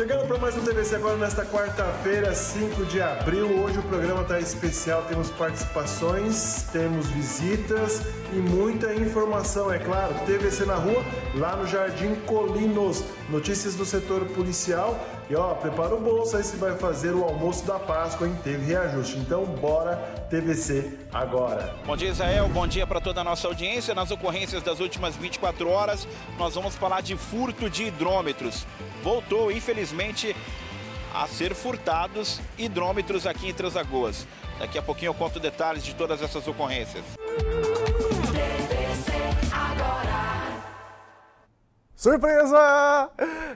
Chegando para mais um TVC agora nesta quarta-feira, 5 de abril. Hoje o programa está especial, temos participações, temos visitas e muita informação, é claro. TVC na rua, lá no Jardim Colinos. Notícias do setor policial. E ó, prepara o bolso aí se vai fazer o almoço da Páscoa, hein? Teve reajuste. Então bora TVC agora. Bom dia, Israel. Bom dia para toda a nossa audiência. Nas ocorrências das últimas 24 horas, nós vamos falar de furto de hidrômetros. Voltou, infelizmente, a ser furtados hidrômetros aqui em Transagoas. Daqui a pouquinho eu conto detalhes de todas essas ocorrências. Surpresa!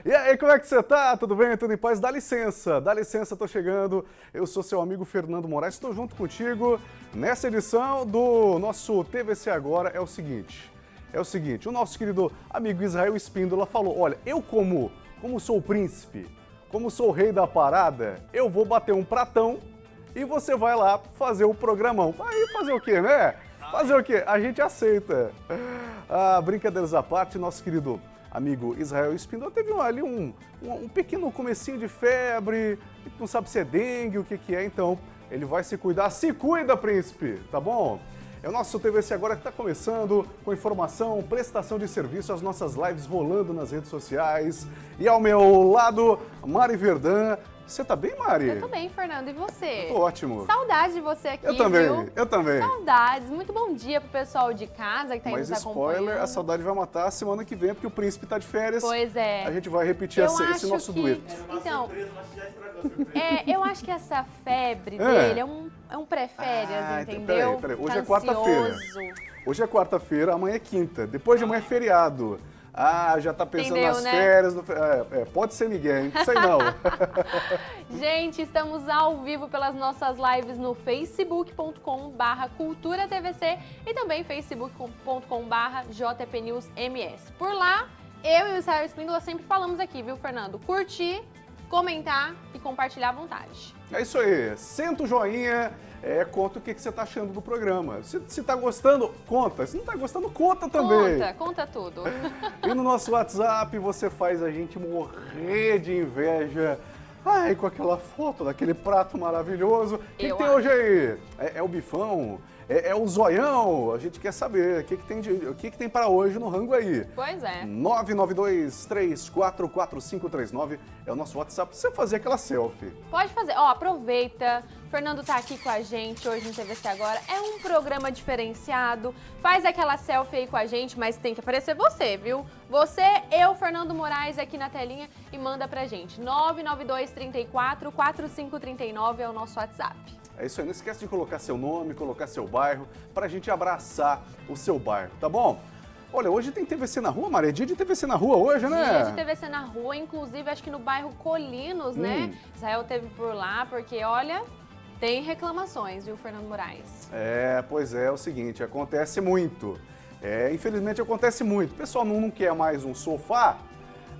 E aí, como é que você tá? Tudo bem? Tudo em paz? Dá licença, dá licença, tô chegando. Eu sou seu amigo Fernando Moraes, estou junto contigo nessa edição do nosso TVC Agora. É o seguinte, é o seguinte, o nosso querido amigo Israel Espíndola falou, olha, eu como, como sou o príncipe, como sou o rei da parada, eu vou bater um pratão e você vai lá fazer o programão. Aí fazer o quê, né? Fazer o quê? A gente aceita. Ah, brincadeiras à parte, nosso querido amigo Israel Espíndola teve ali um, um, um, pequeno comecinho de febre, não sabe se é dengue, o que, que é, então ele vai se cuidar. Se cuida, príncipe, tá bom? É o nosso TVC agora que está começando com informação, prestação de serviço, as nossas lives rolando nas redes sociais. E ao meu lado, Mari Verdun, você tá bem, Mari? Eu tô bem, Fernando. E você? Eu tô ótimo. Saudade de você aqui, Eu também, viu? eu também. Saudades. Muito bom dia pro pessoal de casa que tá aí Mas nos spoiler, acompanhando. a saudade vai matar semana que vem, porque o príncipe tá de férias. Pois é. A gente vai repetir Eu esse, nosso que- dueto. Então, é, eu acho que essa febre É. dele é um, é um pré-férias, Ah, então, entendeu? peraí, peraí. Hoje Tá é quarta-feira. ansioso. Hoje é quarta-feira, amanhã é quinta. Depois de amanhã é feriado. Ah, já tá pensando Entendeu, nas né? férias. no é, é, pode ser Miguel, hein? Sei não. Gente, estamos ao vivo pelas nossas lives no facebook.com barra cultura TVC e também facebook.com barra jpnewsms. Por lá, eu e o Israel Espíndola sempre falamos aqui, viu, Fernando? Curtir, comentar e compartilhar à vontade. É isso aí. Senta o joinha, é, conta o que, que você tá achando do programa. Se, se tá gostando, conta. Se não tá gostando, conta também. Conta, conta tudo. E no nosso WhatsApp você faz a gente morrer de inveja. Ai, com aquela foto daquele prato maravilhoso. O que, tem hoje aí? É, é o bifão? É, é o zoião? A gente quer saber o que, que tem, de- o que, que tem para hoje no rango aí. Pois é. 992-344539 é o nosso WhatsApp pra você fazer aquela selfie. Pode fazer. Ó, aproveita. Fernando tá aqui com a gente hoje no TVC Agora. É um programa diferenciado. Faz aquela selfie aí com a gente, mas tem que aparecer você, viu? Você, eu, Fernando Moraes, aqui na telinha e manda pra gente. 992 34 4539 é o nosso WhatsApp. É isso aí, não esquece de colocar seu nome, colocar seu bairro, pra gente abraçar o seu bairro, tá bom? Olha, hoje tem TVC na rua, Maria. É dia de TVC na rua hoje, né? Dia de TVC na rua, inclusive acho que no bairro Colinos, né? Hum. Israel teve por lá, porque olha, tem reclamações, viu, Fernando Moraes? É, pois é, é o seguinte, acontece muito. É, infelizmente acontece muito. O pessoal não, não quer mais um sofá,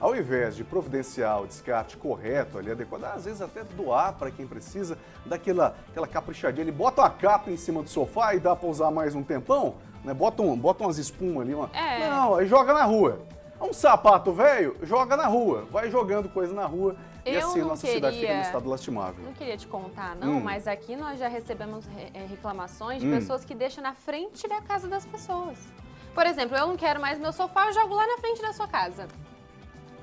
ao invés de providenciar o descarte correto ali, adequado, às vezes até doar para quem precisa, daquela aquela caprichadinha, ele bota uma capa em cima do sofá e dá para usar mais um tempão, né? Bota, um, bota umas espumas ali, uma... É. Não, aí joga na rua. Um sapato velho, joga na rua, vai jogando coisa na rua e Eu assim a não nossa cidade fica queria- num estado lastimável. Não queria te contar, não, Hum. mas aqui nós já recebemos re- eh, reclamações de Hum. pessoas que deixam na frente da casa das pessoas. Por exemplo, eu não quero mais meu sofá, eu jogo lá na frente da sua casa.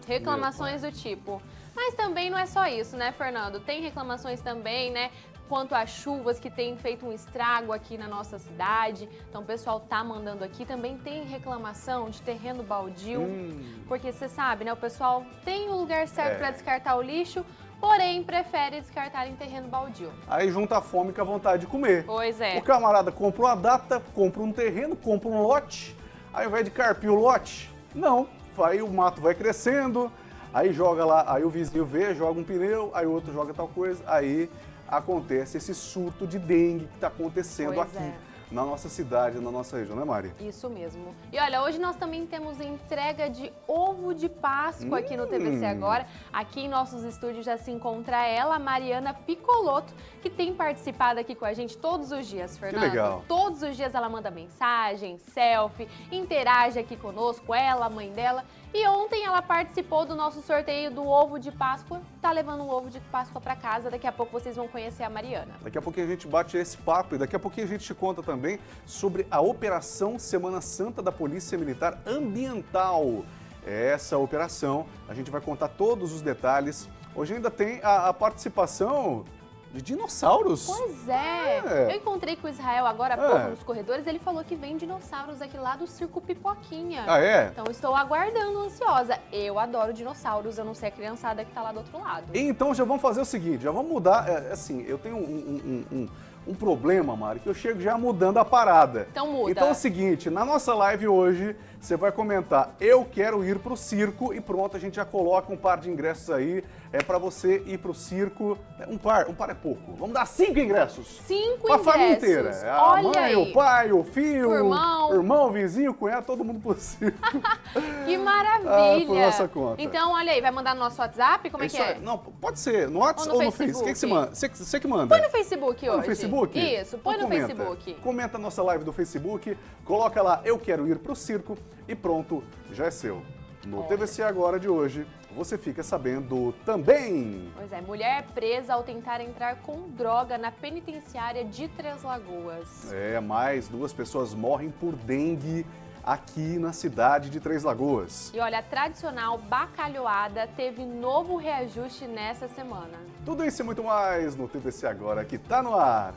Reclamações do tipo. Mas também não é só isso, né, Fernando? Tem reclamações também, né? Quanto às chuvas que têm feito um estrago aqui na nossa cidade. Então o pessoal tá mandando aqui. Também tem reclamação de terreno baldio. Hum. Porque você sabe, né? O pessoal tem o lugar certo É. para descartar o lixo, porém prefere descartar em terreno baldio. Aí junta a fome com a vontade de comer. Pois é. O camarada compra uma data, compra um terreno, compra um lote, aí ao invés de carpir o lote, não, vai o mato vai crescendo, aí joga lá, aí o vizinho vê, joga um pneu, aí o outro joga tal coisa, aí acontece esse surto de dengue que está acontecendo Pois aqui é. na nossa cidade, na nossa região, né, Mari? Isso mesmo. E olha, hoje nós também temos entrega de ovo de Páscoa aqui no TVC Hum. Agora. Aqui em nossos estúdios já se encontra ela, Mariana Picoloto, que tem participado aqui com a gente todos os dias, Fernando. legal. Todos os dias ela manda mensagem, selfie, interage aqui conosco, ela, a mãe dela. E ontem ela participou do nosso sorteio do ovo de Páscoa. Tá levando um ovo de Páscoa para casa. Daqui a pouco vocês vão conhecer a Mariana. Daqui a pouquinho a gente bate esse papo e daqui a pouquinho a gente te conta também sobre a Operação Semana Santa da Polícia Militar Ambiental. Essa operação, a gente vai contar todos os detalhes. Hoje ainda tem a, a participação de dinossauros. Pois é. É. Eu encontrei com o Israel agora há É. pouco nos corredores. Ele falou que vem dinossauros aqui lá do Circo Pipoquinha. Ah, é? Então estou aguardando, ansiosa. Eu adoro dinossauros, eu não sei a criançada que tá lá do outro lado. Então já vamos fazer o seguinte, já vamos mudar. é, assim, eu tenho um, um- um- um- um problema, Mari, que eu chego já mudando a parada. Então muda. Então é o seguinte, na nossa live hoje, você vai comentar, eu quero ir pro circo e pronto, a gente já coloca um par de ingressos aí, é para você ir pro circo. É, Um par, um par é pouco. Vamos dar cinco ingressos. Cinco Pra família ingressos. inteira. A Olha mãe, aí. o pai, o filho, O irmão. irmão, vizinho, cunhado, todo mundo pro circo. Que maravilha. Ah, por nossa conta. Então, olha aí, vai mandar no nosso WhatsApp? Como é, que Isso é? aí. Não, pode ser no WhatsApp Ou ou no no Face. O que, que você Facebook? manda? Você, que- você que manda. Põe no Facebook Põe hoje. no Facebook? Isso, põe Então no comenta. Facebook. Comenta a nossa live do Facebook, coloca lá Eu Quero Ir Pro Circo e pronto, já é seu. No Olha. TVC Agora de hoje, você fica sabendo também. Pois é, mulher presa ao tentar entrar com droga na penitenciária de Três Lagoas. É, mais duas pessoas morrem por dengue aqui na cidade de Três Lagoas. E olha, a tradicional bacalhoada teve novo reajuste nessa semana. Tudo isso e muito mais no TVC Agora, que tá no ar.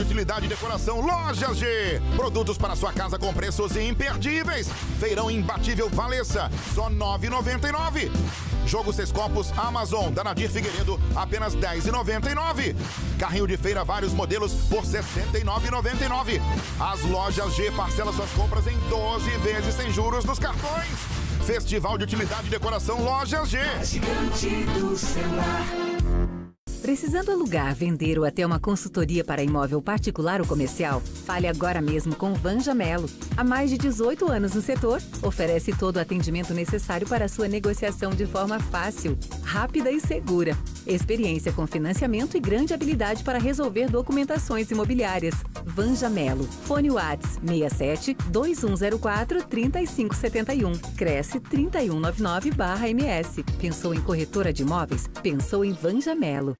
De Utilidade e Decoração Lojas G. Produtos para sua casa com preços imperdíveis. Feirão imbatível Valessa, só R$ 9,99. Jogo Seis Copos Amazon, da Nadir Figueiredo, apenas R$ 10,99. Carrinho de feira vários modelos por R$ 69,99. As Lojas G parcela suas compras em 12 vezes sem juros nos cartões. Festival de Utilidade e Decoração Lojas G. Precisando alugar, vender ou até uma consultoria para imóvel particular ou comercial? Fale agora mesmo com Vanja Melo. Há mais de 18 anos no setor, oferece todo o atendimento necessário para a sua negociação de forma fácil, rápida e segura. Experiência com financiamento e grande habilidade para resolver documentações imobiliárias. Vanja Melo. Fone Whats 67 2104 3571. Cresce 3199-MS. Pensou em corretora de imóveis? Pensou em Vanja Melo.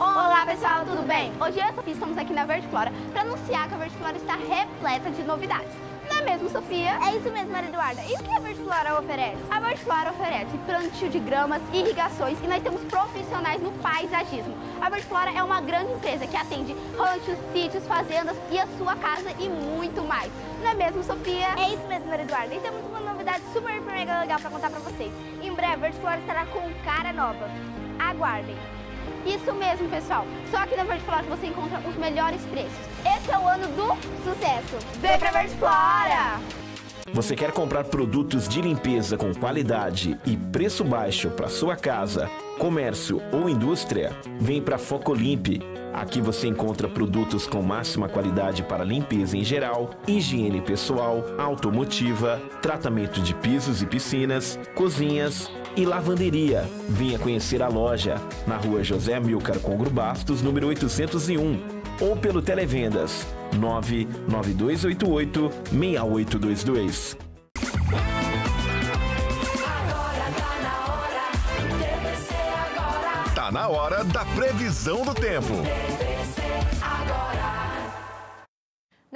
Olá pessoal, tudo bem? Hoje eu e a Sofia estamos aqui na Verde Flora para anunciar que a Verde Flora está repleta de novidades. Não é mesmo, Sofia? É isso mesmo, Maria Eduarda. E o que a Verde Flora oferece? A Verde Flora oferece plantio de gramas, irrigações e nós temos profissionais no paisagismo. A Verde Flora é uma grande empresa que atende ranchos, sítios, fazendas e a sua casa e muito mais. Não é mesmo, Sofia? É isso mesmo, Maria Eduarda. E temos uma novidade super, super mega legal para contar para vocês. Em breve, a Verde Flora estará com cara nova. Aguardem. Isso mesmo, pessoal. Só aqui na Verde Flora você encontra os melhores preços. Esse é o ano do sucesso. Vem pra Verde Flora! Você quer comprar produtos de limpeza com qualidade e preço baixo para sua casa, comércio ou indústria? Vem para Focolimpe. Aqui você encontra produtos com máxima qualidade para limpeza em geral, higiene pessoal, automotiva, tratamento de pisos e piscinas, cozinhas e lavanderia. Venha conhecer a loja na rua José Amilcar Congro Bastos, número 801, ou pelo Televendas 99288 6822. Tá na hora da previsão do tempo.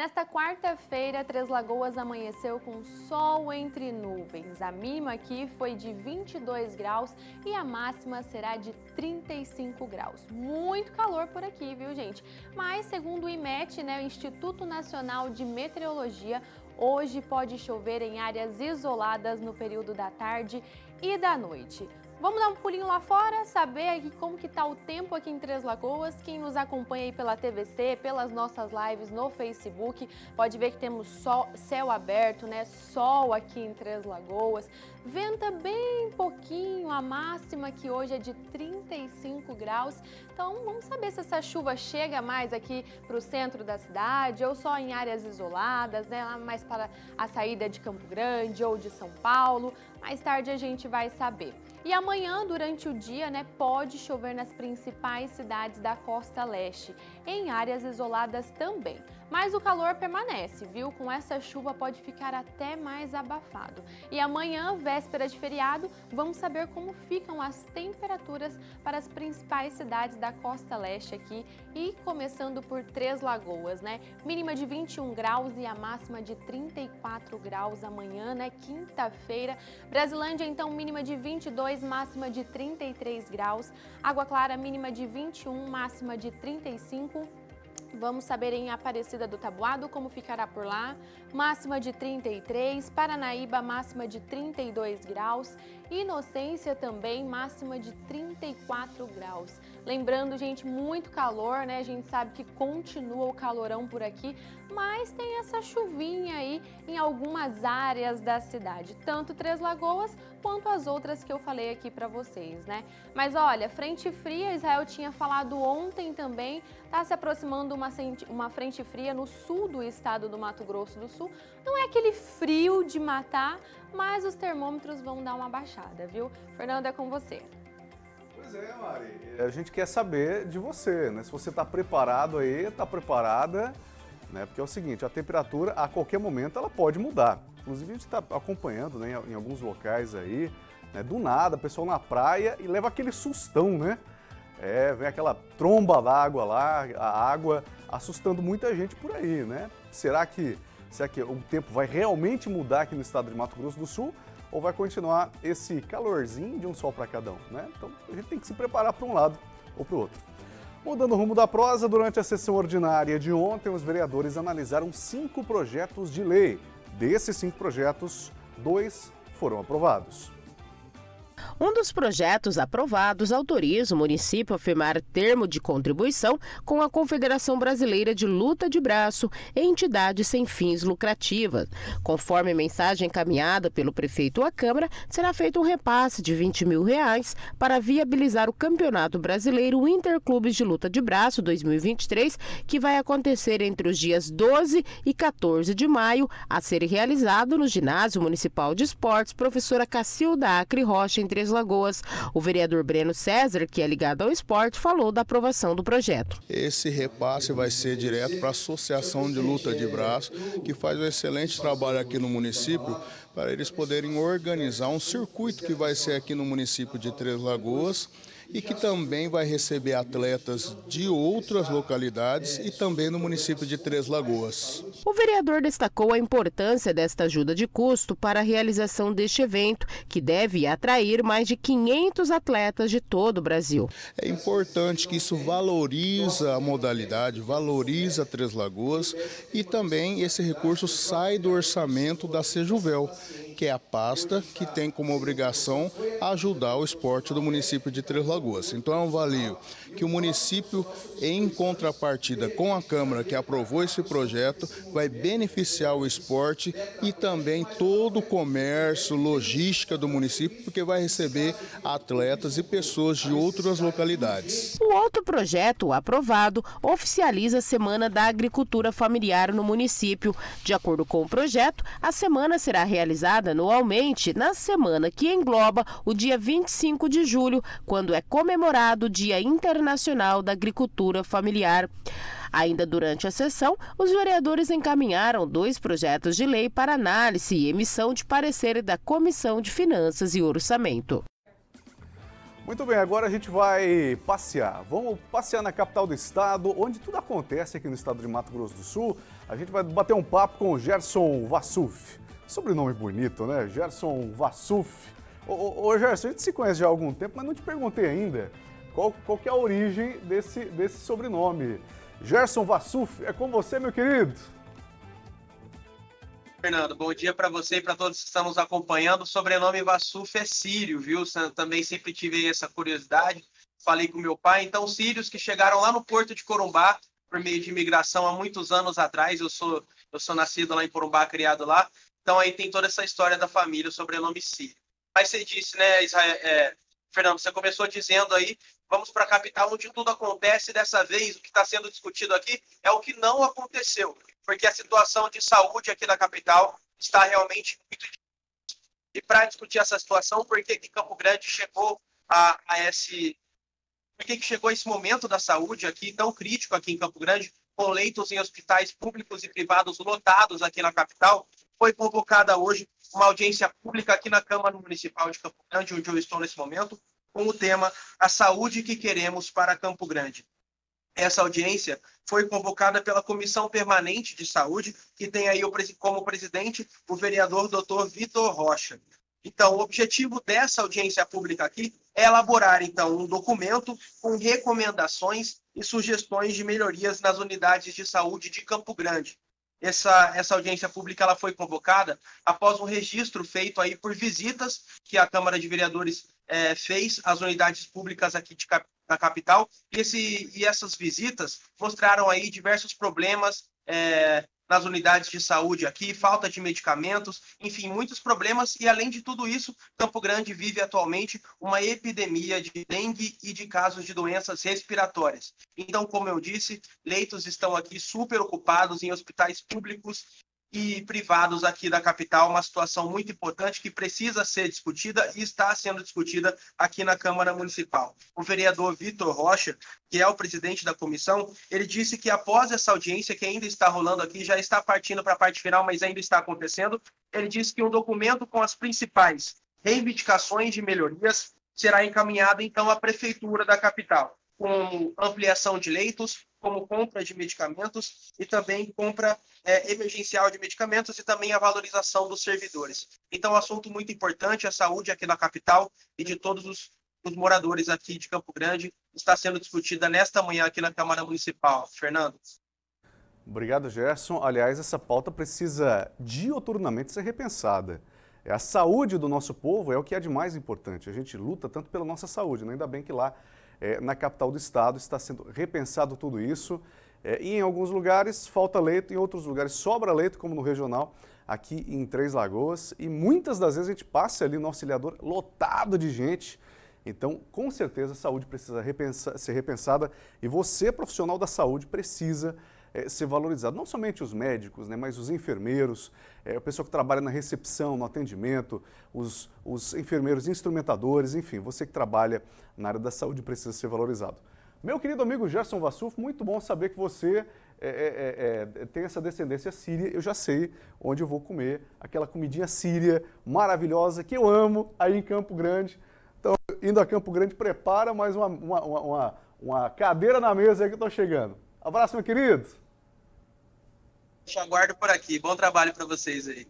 Nesta quarta-feira, Três Lagoas amanheceu com sol entre nuvens. A mínima aqui foi de 22 graus e a máxima será de 35 graus. Muito calor por aqui, viu, gente? Mas, segundo o IMET, né, o Instituto Nacional de Meteorologia, hoje pode chover em áreas isoladas no período da tarde e da noite. Vamos dar um pulinho lá fora, saber aqui como que tá o tempo aqui em Três Lagoas. Quem nos acompanha aí pela TVC, pelas nossas lives no Facebook, pode ver que temos sol, céu aberto, né? Sol aqui em Três Lagoas. Venta bem pouquinho, a máxima que hoje é de 35 graus. Então vamos saber se essa chuva chega mais aqui para o centro da cidade ou só em áreas isoladas, né? Mais para a saída de Campo Grande ou de São Paulo. Mais tarde a gente vai saber. E amanhã, durante o dia, né, pode chover nas principais cidades da costa leste, em áreas isoladas também. Mas o calor permanece, viu? Com essa chuva pode ficar até mais abafado. E amanhã, véspera de feriado, vamos saber como ficam as temperaturas para as principais cidades da costa leste aqui e começando por Três Lagoas, né? Mínima de 21 graus e a máxima de 34 graus amanhã, né? Quinta-feira. Brasilândia, então, mínima de 22, máxima de 33 graus. Água Clara, mínima de 21, máxima de 35 Vamos saber em Aparecida do Tabuado como ficará por lá. Máxima de 33, Paranaíba máxima de 32 graus, Inocência também máxima de 34 graus. Lembrando, gente, muito calor, né? A gente sabe que continua o calorão por aqui, mas tem essa chuvinha aí em algumas áreas da cidade, tanto Três Lagoas quanto as outras que eu falei aqui para vocês, né? Mas olha, frente fria, Israel tinha falado ontem também, tá se aproximando uma, uma frente fria no sul do estado do Mato Grosso do Sul. Não é aquele frio de matar, mas os termômetros vão dar uma baixada, viu? Fernanda, é com você. Pois é, Mari. A gente quer saber de você, né? Se você está preparado aí, está preparada, né? Porque é o seguinte, a temperatura a qualquer momento ela pode mudar. Inclusive a gente está acompanhando né, em alguns locais aí, né? Do nada, pessoal na praia e leva aquele sustão, né? É, vem aquela tromba d'água lá, a água assustando muita gente por aí, né? Será que, será que o tempo vai realmente mudar aqui no estado de Mato Grosso do Sul? Ou vai continuar esse calorzinho de um sol para cada um, né? Então a gente tem que se preparar para um lado ou para o outro. Mudando o rumo da prosa, durante a sessão ordinária de ontem, os vereadores analisaram cinco projetos de lei. Desses cinco projetos, dois foram aprovados. Um dos projetos aprovados autoriza o município a firmar termo de contribuição com a Confederação Brasileira de Luta de Braço, entidade sem fins lucrativas. Conforme mensagem encaminhada pelo prefeito à Câmara, será feito um repasse de 20 mil reais para viabilizar o Campeonato Brasileiro Interclubes de Luta de Braço 2023, que vai acontecer entre os dias 12 e 14 de maio, a ser realizado no Ginásio Municipal de Esportes Professora Cacilda Acre Rocha, em Três Lagoas. O vereador Breno César, que é ligado ao esporte, falou da aprovação do projeto. Esse repasse vai ser direto para a Associação de Luta de Braço, que faz um excelente trabalho aqui no município, para eles poderem organizar um circuito que vai ser aqui no município de Três Lagoas e que também vai receber atletas de outras localidades e também no município de Três Lagoas. O vereador destacou a importância desta ajuda de custo para a realização deste evento, que deve atrair mais de 500 atletas de todo o Brasil. É importante que isso valoriza a modalidade, valoriza Três Lagoas e também esse recurso sai do orçamento da Sejuvel que é a pasta que tem como obrigação ajudar o esporte do município de Três Lagoas. Então é um valio que o município, em contrapartida com a Câmara que aprovou esse projeto, vai beneficiar o esporte e também todo o comércio, logística do município, porque vai receber atletas e pessoas de outras localidades. O outro projeto aprovado oficializa a Semana da Agricultura Familiar no município. De acordo com o projeto, a semana será realizada anualmente na semana que engloba o dia 25 de julho, quando é comemorado o Dia Internacional da Agricultura Familiar. Ainda durante a sessão, os vereadores encaminharam dois projetos de lei para análise e emissão de parecer da Comissão de Finanças e Orçamento. Muito bem, agora a gente vai passear. Vamos passear na capital do estado, onde tudo acontece aqui no estado de Mato Grosso do Sul. A gente vai bater um papo com o Gerson Vassuf. Sobrenome bonito, né? Gerson Vassuf. Ô, Gerson, a gente se conhece já há algum tempo, mas não te perguntei ainda qual, qual que é a origem desse, desse sobrenome. Gerson Vassuf, é com você, meu querido? Fernando, bom dia para você e para todos que estão nos acompanhando. O sobrenome Vassuf é Sírio, viu? Também sempre tive essa curiosidade. Falei com meu pai. Então, sírios que chegaram lá no porto de Corumbá por meio de imigração há muitos anos atrás. Eu sou, eu sou nascido lá em Corumbá, criado lá. Então, aí tem toda essa história da família, o sobrenome Sírio. Mas você disse, né, Israel, é, Fernando, você começou dizendo aí, vamos para a capital onde tudo acontece. Dessa vez, o que está sendo discutido aqui é o que não aconteceu porque a situação de saúde aqui na capital está realmente muito difícil. E para discutir essa situação, por que, que Campo Grande chegou a, a esse. Por que, que chegou esse momento da saúde aqui tão crítico aqui em Campo Grande, com leitos em hospitais públicos e privados lotados aqui na capital, foi convocada hoje uma audiência pública aqui na Câmara Municipal de Campo Grande, onde eu estou nesse momento, com o tema A Saúde que Queremos para Campo Grande. Essa audiência foi convocada pela Comissão Permanente de Saúde, que tem aí como presidente o vereador doutor Vitor Rocha. Então, o objetivo dessa audiência pública aqui é elaborar, então, um documento com recomendações e sugestões de melhorias nas unidades de saúde de Campo Grande. Essa, essa audiência pública ela foi convocada após um registro feito aí por visitas que a Câmara de Vereadores é, fez às unidades públicas aqui de, da capital. E, esse, e essas visitas mostraram aí diversos problemas é, nas unidades de saúde aqui, falta de medicamentos, enfim, muitos problemas. E além de tudo isso, Campo Grande vive atualmente uma epidemia de dengue e de casos de doenças respiratórias. Então, como eu disse, leitos estão aqui super ocupados em hospitais públicos e privados aqui da capital, uma situação muito importante que precisa ser discutida e está sendo discutida aqui na Câmara Municipal. O vereador Vitor Rocha, que é o presidente da comissão, ele disse que após essa audiência que ainda está rolando aqui, já está partindo para a parte final, mas ainda está acontecendo, ele disse que um documento com as principais reivindicações de melhorias será encaminhado então à prefeitura da capital, com ampliação de leitos, como compra de medicamentos e também compra é, emergencial de medicamentos e também a valorização dos servidores. Então, assunto muito importante, a saúde aqui na capital e de todos os, os moradores aqui de Campo Grande está sendo discutida nesta manhã aqui na Câmara Municipal. Fernando. Obrigado, Gerson. Aliás, essa pauta precisa dioturnamente ser repensada. É a saúde do nosso povo é o que é de mais importante. A gente luta tanto pela nossa saúde, né? ainda bem que lá é, na capital do estado está sendo repensado tudo isso. É, e em alguns lugares falta leito, em outros lugares sobra leito, como no regional, aqui em Três Lagoas. E muitas das vezes a gente passa ali no auxiliador lotado de gente. Então, com certeza, a saúde precisa ser repensada e você, profissional da saúde, precisa é, ser valorizado. Não somente os médicos, né, mas os enfermeiros, é, o pessoal que trabalha na recepção, no atendimento, os, os enfermeiros instrumentadores, enfim, você que trabalha na área da saúde precisa ser valorizado. Meu querido amigo Gerson Vassuf, muito bom saber que você é, é, é, tem essa descendência síria. Eu já sei onde eu vou comer aquela comidinha síria maravilhosa que eu amo aí em Campo Grande. Então, indo a Campo Grande, prepara mais uma, uma, uma, uma cadeira na mesa aí que eu estou chegando. Abraço, meu querido. Te aguardo por aqui. Bom trabalho para vocês aí.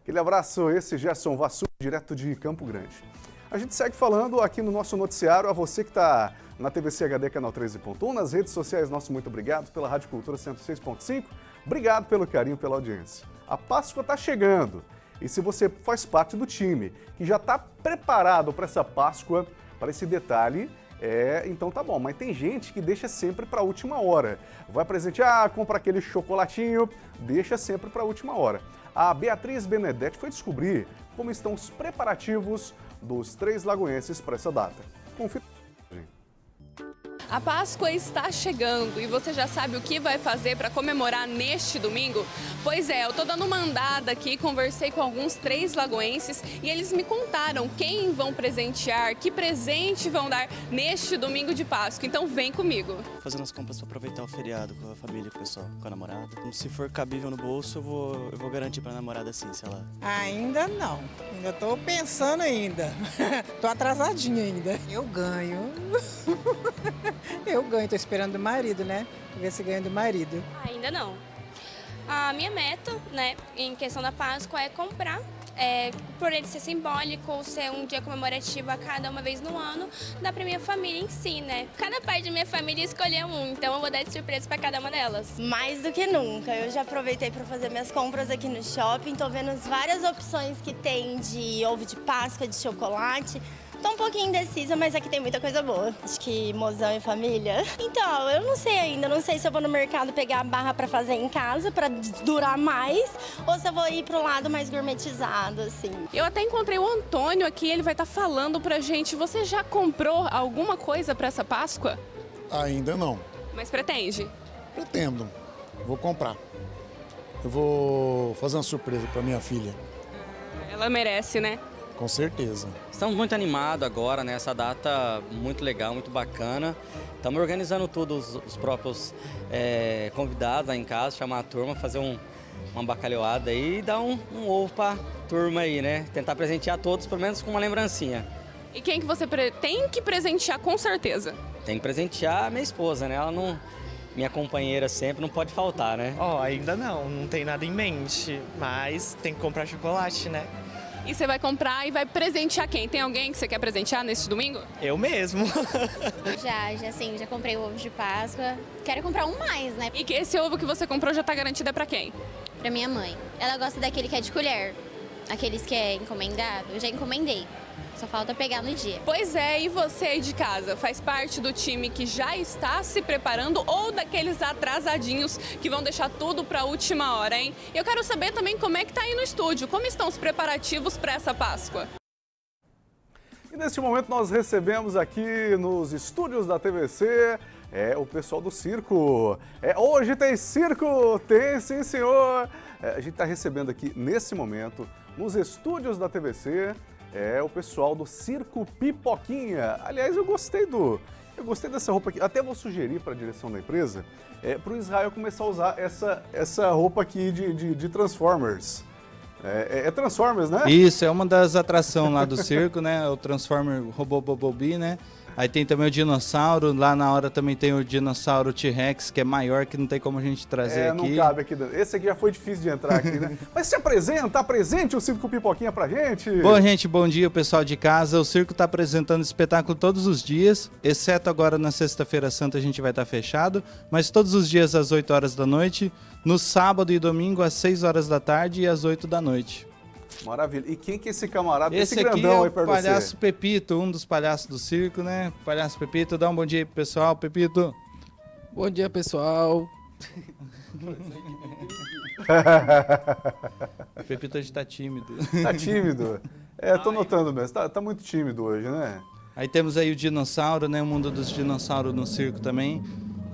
Aquele abraço, esse Gerson Vassu, direto de Campo Grande. A gente segue falando aqui no nosso noticiário. A você que está na TVC HD Canal 13.1, nas redes sociais, nosso muito obrigado pela Rádio Cultura 106.5. Obrigado pelo carinho, pela audiência. A Páscoa está chegando. E se você faz parte do time que já está preparado para essa Páscoa, para esse detalhe, é, então tá bom, mas tem gente que deixa sempre para a última hora. Vai presentear, compra aquele chocolatinho, deixa sempre para a última hora. A Beatriz Benedetti foi descobrir como estão os preparativos dos três lagoenses para essa data. Confira. A Páscoa está chegando e você já sabe o que vai fazer para comemorar neste domingo? Pois é, eu estou dando uma andada aqui, conversei com alguns três lagoenses e eles me contaram quem vão presentear, que presente vão dar neste domingo de Páscoa. Então vem comigo. Fazendo as compras para aproveitar o feriado com a família, com o pessoal, com a namorada. Como se for cabível no bolso, eu vou, eu vou garantir para a namorada assim, sei lá. Ainda não. Ainda estou pensando ainda. Tô atrasadinha ainda. Eu ganho. Eu ganho, tô esperando do marido, né? Ver se ganha do marido. Ainda não. A minha meta, né, em questão da Páscoa é comprar é, por ele ser simbólico, ser um dia comemorativo a cada uma vez no ano, dá pra minha família em si, né? Cada parte da minha família escolheu um, então eu vou dar de surpresa pra cada uma delas. Mais do que nunca. Eu já aproveitei para fazer minhas compras aqui no shopping, tô vendo várias opções que tem de ovo de Páscoa, de chocolate. Tô um pouquinho indecisa, mas aqui tem muita coisa boa. Acho que mozão e família. Então, eu não sei ainda. Não sei se eu vou no mercado pegar a barra para fazer em casa, para durar mais, ou se eu vou ir pro lado mais gourmetizado, assim. Eu até encontrei o Antônio aqui, ele vai estar tá falando pra gente. Você já comprou alguma coisa para essa Páscoa? Ainda não. Mas pretende? Pretendo. Vou comprar. Eu vou fazer uma surpresa para minha filha. Ela merece, né? Com certeza. Estamos muito animados agora, né? Essa data muito legal, muito bacana. Estamos organizando tudo, os, os próprios é, convidados lá em casa, chamar a turma, fazer um, uma bacalhoada aí e dar um, um ovo para turma aí, né? Tentar presentear todos, pelo menos com uma lembrancinha. E quem que você tem que presentear com certeza? Tem que presentear a minha esposa, né? Ela não minha companheira sempre não pode faltar, né? Ó, oh, ainda não, não tem nada em mente, mas tem que comprar chocolate, né? E você vai comprar e vai presentear quem? Tem alguém que você quer presentear neste domingo? Eu mesmo. já, já sim, já comprei o ovo de Páscoa. Quero comprar um mais, né? E que esse ovo que você comprou já tá garantido é pra quem? Pra minha mãe. Ela gosta daquele que é de colher. Aqueles que é encomendado. Eu já encomendei. Só falta pegar no dia. Pois é, e você aí de casa? Faz parte do time que já está se preparando ou daqueles atrasadinhos que vão deixar tudo para a última hora, hein? Eu quero saber também como é que tá aí no estúdio, como estão os preparativos para essa Páscoa. E neste momento nós recebemos aqui nos estúdios da TVC é o pessoal do circo. É, hoje tem circo, tem sim senhor. É, a gente está recebendo aqui nesse momento nos estúdios da TVC é o pessoal do Circo Pipoquinha. Aliás, eu gostei do. Eu gostei dessa roupa aqui. Até vou sugerir para a direção da empresa é, para o Israel começar a usar essa, essa roupa aqui de, de, de Transformers. É, é, é, Transformers, né? Isso, é uma das atrações lá do circo, né? O Transformer Robô Bobobi, né? Aí tem também o dinossauro, lá na hora também tem o dinossauro T-Rex, que é maior, que não tem como a gente trazer é, aqui. não cabe aqui. Esse aqui já foi difícil de entrar aqui, né? Mas se apresenta, apresente o Circo Pipoquinha pra gente. Bom, gente, bom dia, pessoal de casa. O circo tá apresentando espetáculo todos os dias, exceto agora na sexta-feira santa a gente vai estar tá fechado, mas todos os dias às 8 horas da noite, no sábado e domingo às 6 horas da tarde e às 8 da noite. Maravilha. E quem que é esse camarada, esse, esse grandão aqui é o palhaço você? Pepito, um dos palhaços do circo, né? Palhaço Pepito, dá um bom dia aí pro pessoal, Pepito. Bom dia, pessoal. o Pepito hoje tá tímido. Tá tímido? É, tô notando mesmo. Tá, tá muito tímido hoje, né? Aí temos aí o dinossauro, né? O mundo dos dinossauros no circo também.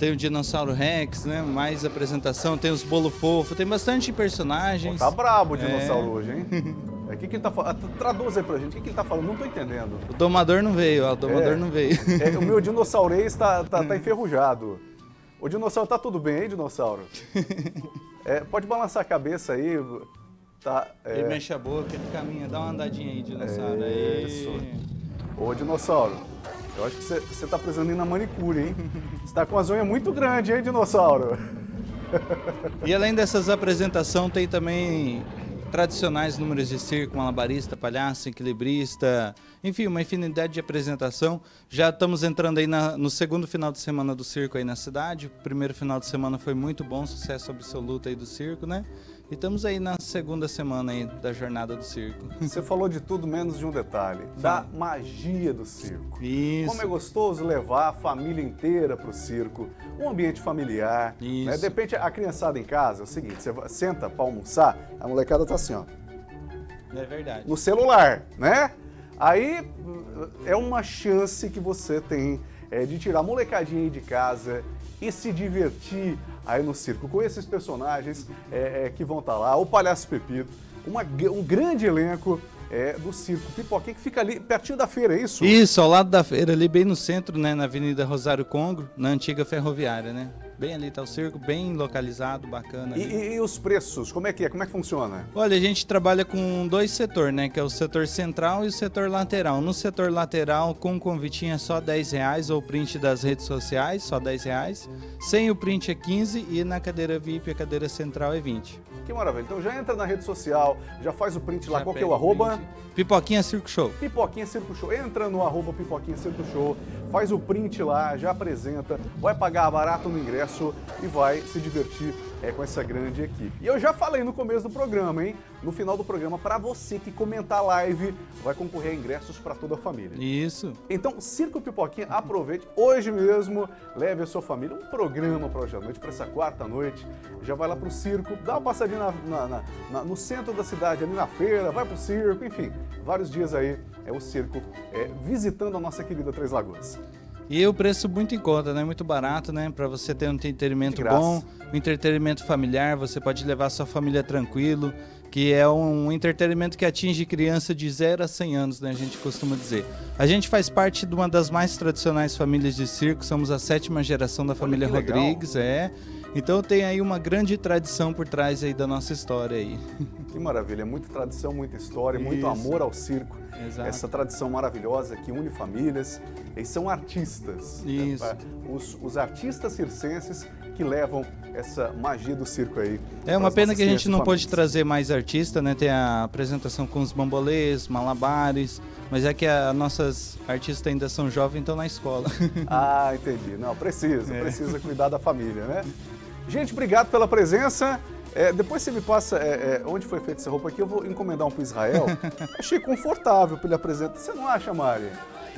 Tem o Dinossauro Rex, né? Mais apresentação, tem os Bolo Fofo, tem bastante personagens. Pô, tá brabo o dinossauro é. hoje, hein? O é, que, que ele tá falando? Traduz aí pra gente, o que, que ele tá falando? Não tô entendendo. O domador não veio, ó, o domador é. não veio. É, o meu dinossaurês tá, tá, tá enferrujado. O dinossauro tá tudo bem, hein, dinossauro? É, pode balançar a cabeça aí. Tá, é... Ele mexe a boca, ele caminha, dá uma andadinha aí, dinossauro. É isso. Ô, dinossauro, eu acho que você está precisando ir na manicure, hein? Você está com as unhas muito grandes, hein, dinossauro? E além dessas apresentações, tem também tradicionais números de circo, malabarista, palhaço, equilibrista, enfim, uma infinidade de apresentação. Já estamos entrando aí na, no segundo final de semana do circo aí na cidade. O primeiro final de semana foi muito bom, sucesso absoluto aí do circo, né? E estamos aí na segunda semana aí da jornada do circo. Você falou de tudo menos de um detalhe, da magia do circo. Isso. Como é gostoso levar a família inteira para o circo, um ambiente familiar. Né? Isso. Né? De repente, a criançada em casa, é o seguinte, você senta para almoçar, a molecada tá assim, ó. É verdade. No celular, né? Aí é uma chance que você tem é, de tirar a molecadinha aí de casa e se divertir aí no circo com esses personagens é, é, que vão estar tá lá. O Palhaço Pepito, uma, um grande elenco é, do circo Pipoquinha, que fica ali pertinho da feira, é isso? Isso, ao lado da feira, ali bem no centro, né, na Avenida Rosário Congo, na antiga ferroviária, né? Bem ali está o circo, bem localizado, bacana. E, e, e, os preços, como é que é? Como é que funciona? Olha, a gente trabalha com dois setores, né? Que é o setor central e o setor lateral. No setor lateral, com convitinho é só 10 reais, ou print das redes sociais, só 10 reais. Sem o print é 15 e na cadeira VIP a cadeira central é 20. Que maravilha. Então já entra na rede social, já faz o print lá, já qual que é o arroba? Print. Pipoquinha Circo Show. Pipoquinha Circo Show. Entra no arroba Pipoquinha Circo Show, faz o print lá, já apresenta, vai pagar barato no ingresso e vai se divertir é, com essa grande equipe. E eu já falei no começo do programa, hein? No final do programa, para você que comentar a live, vai concorrer a ingressos para toda a família. Isso. Então, Circo Pipoquinha, aproveite hoje mesmo, leve a sua família. Um programa para hoje à noite, para essa quarta noite. Já vai lá para o circo, dá uma passadinha na, na, na, no centro da cidade, ali na feira, vai para o circo, enfim, vários dias aí é o circo é, visitando a nossa querida Três Lagoas. E o preço muito em conta, né? Muito barato, né? Para você ter um entretenimento bom, um entretenimento familiar, você pode levar sua família tranquilo, que é um entretenimento que atinge criança de 0 a 100 anos, né? A gente costuma dizer. A gente faz parte de uma das mais tradicionais famílias de circo, somos a sétima geração da família Rodrigues, é. Então tem aí uma grande tradição por trás aí da nossa história aí. Que maravilha, muita tradição, muita história, Isso. muito amor ao circo. Exato. Essa tradição maravilhosa que une famílias. Eles são artistas. Isso. Né? Os, os artistas circenses que levam essa magia do circo aí. É uma pena que a gente não pôde trazer mais artista, né? Tem a apresentação com os bambolês, malabares, mas é que as nossas artistas ainda são jovens, então na escola. Ah, entendi. Não, precisa, é. precisa cuidar da família, né? Gente, obrigado pela presença. É, depois você me passa é, é, onde foi feita essa roupa aqui, eu vou encomendar um para Israel. Achei confortável para ele apresentar. Você não acha, Mari?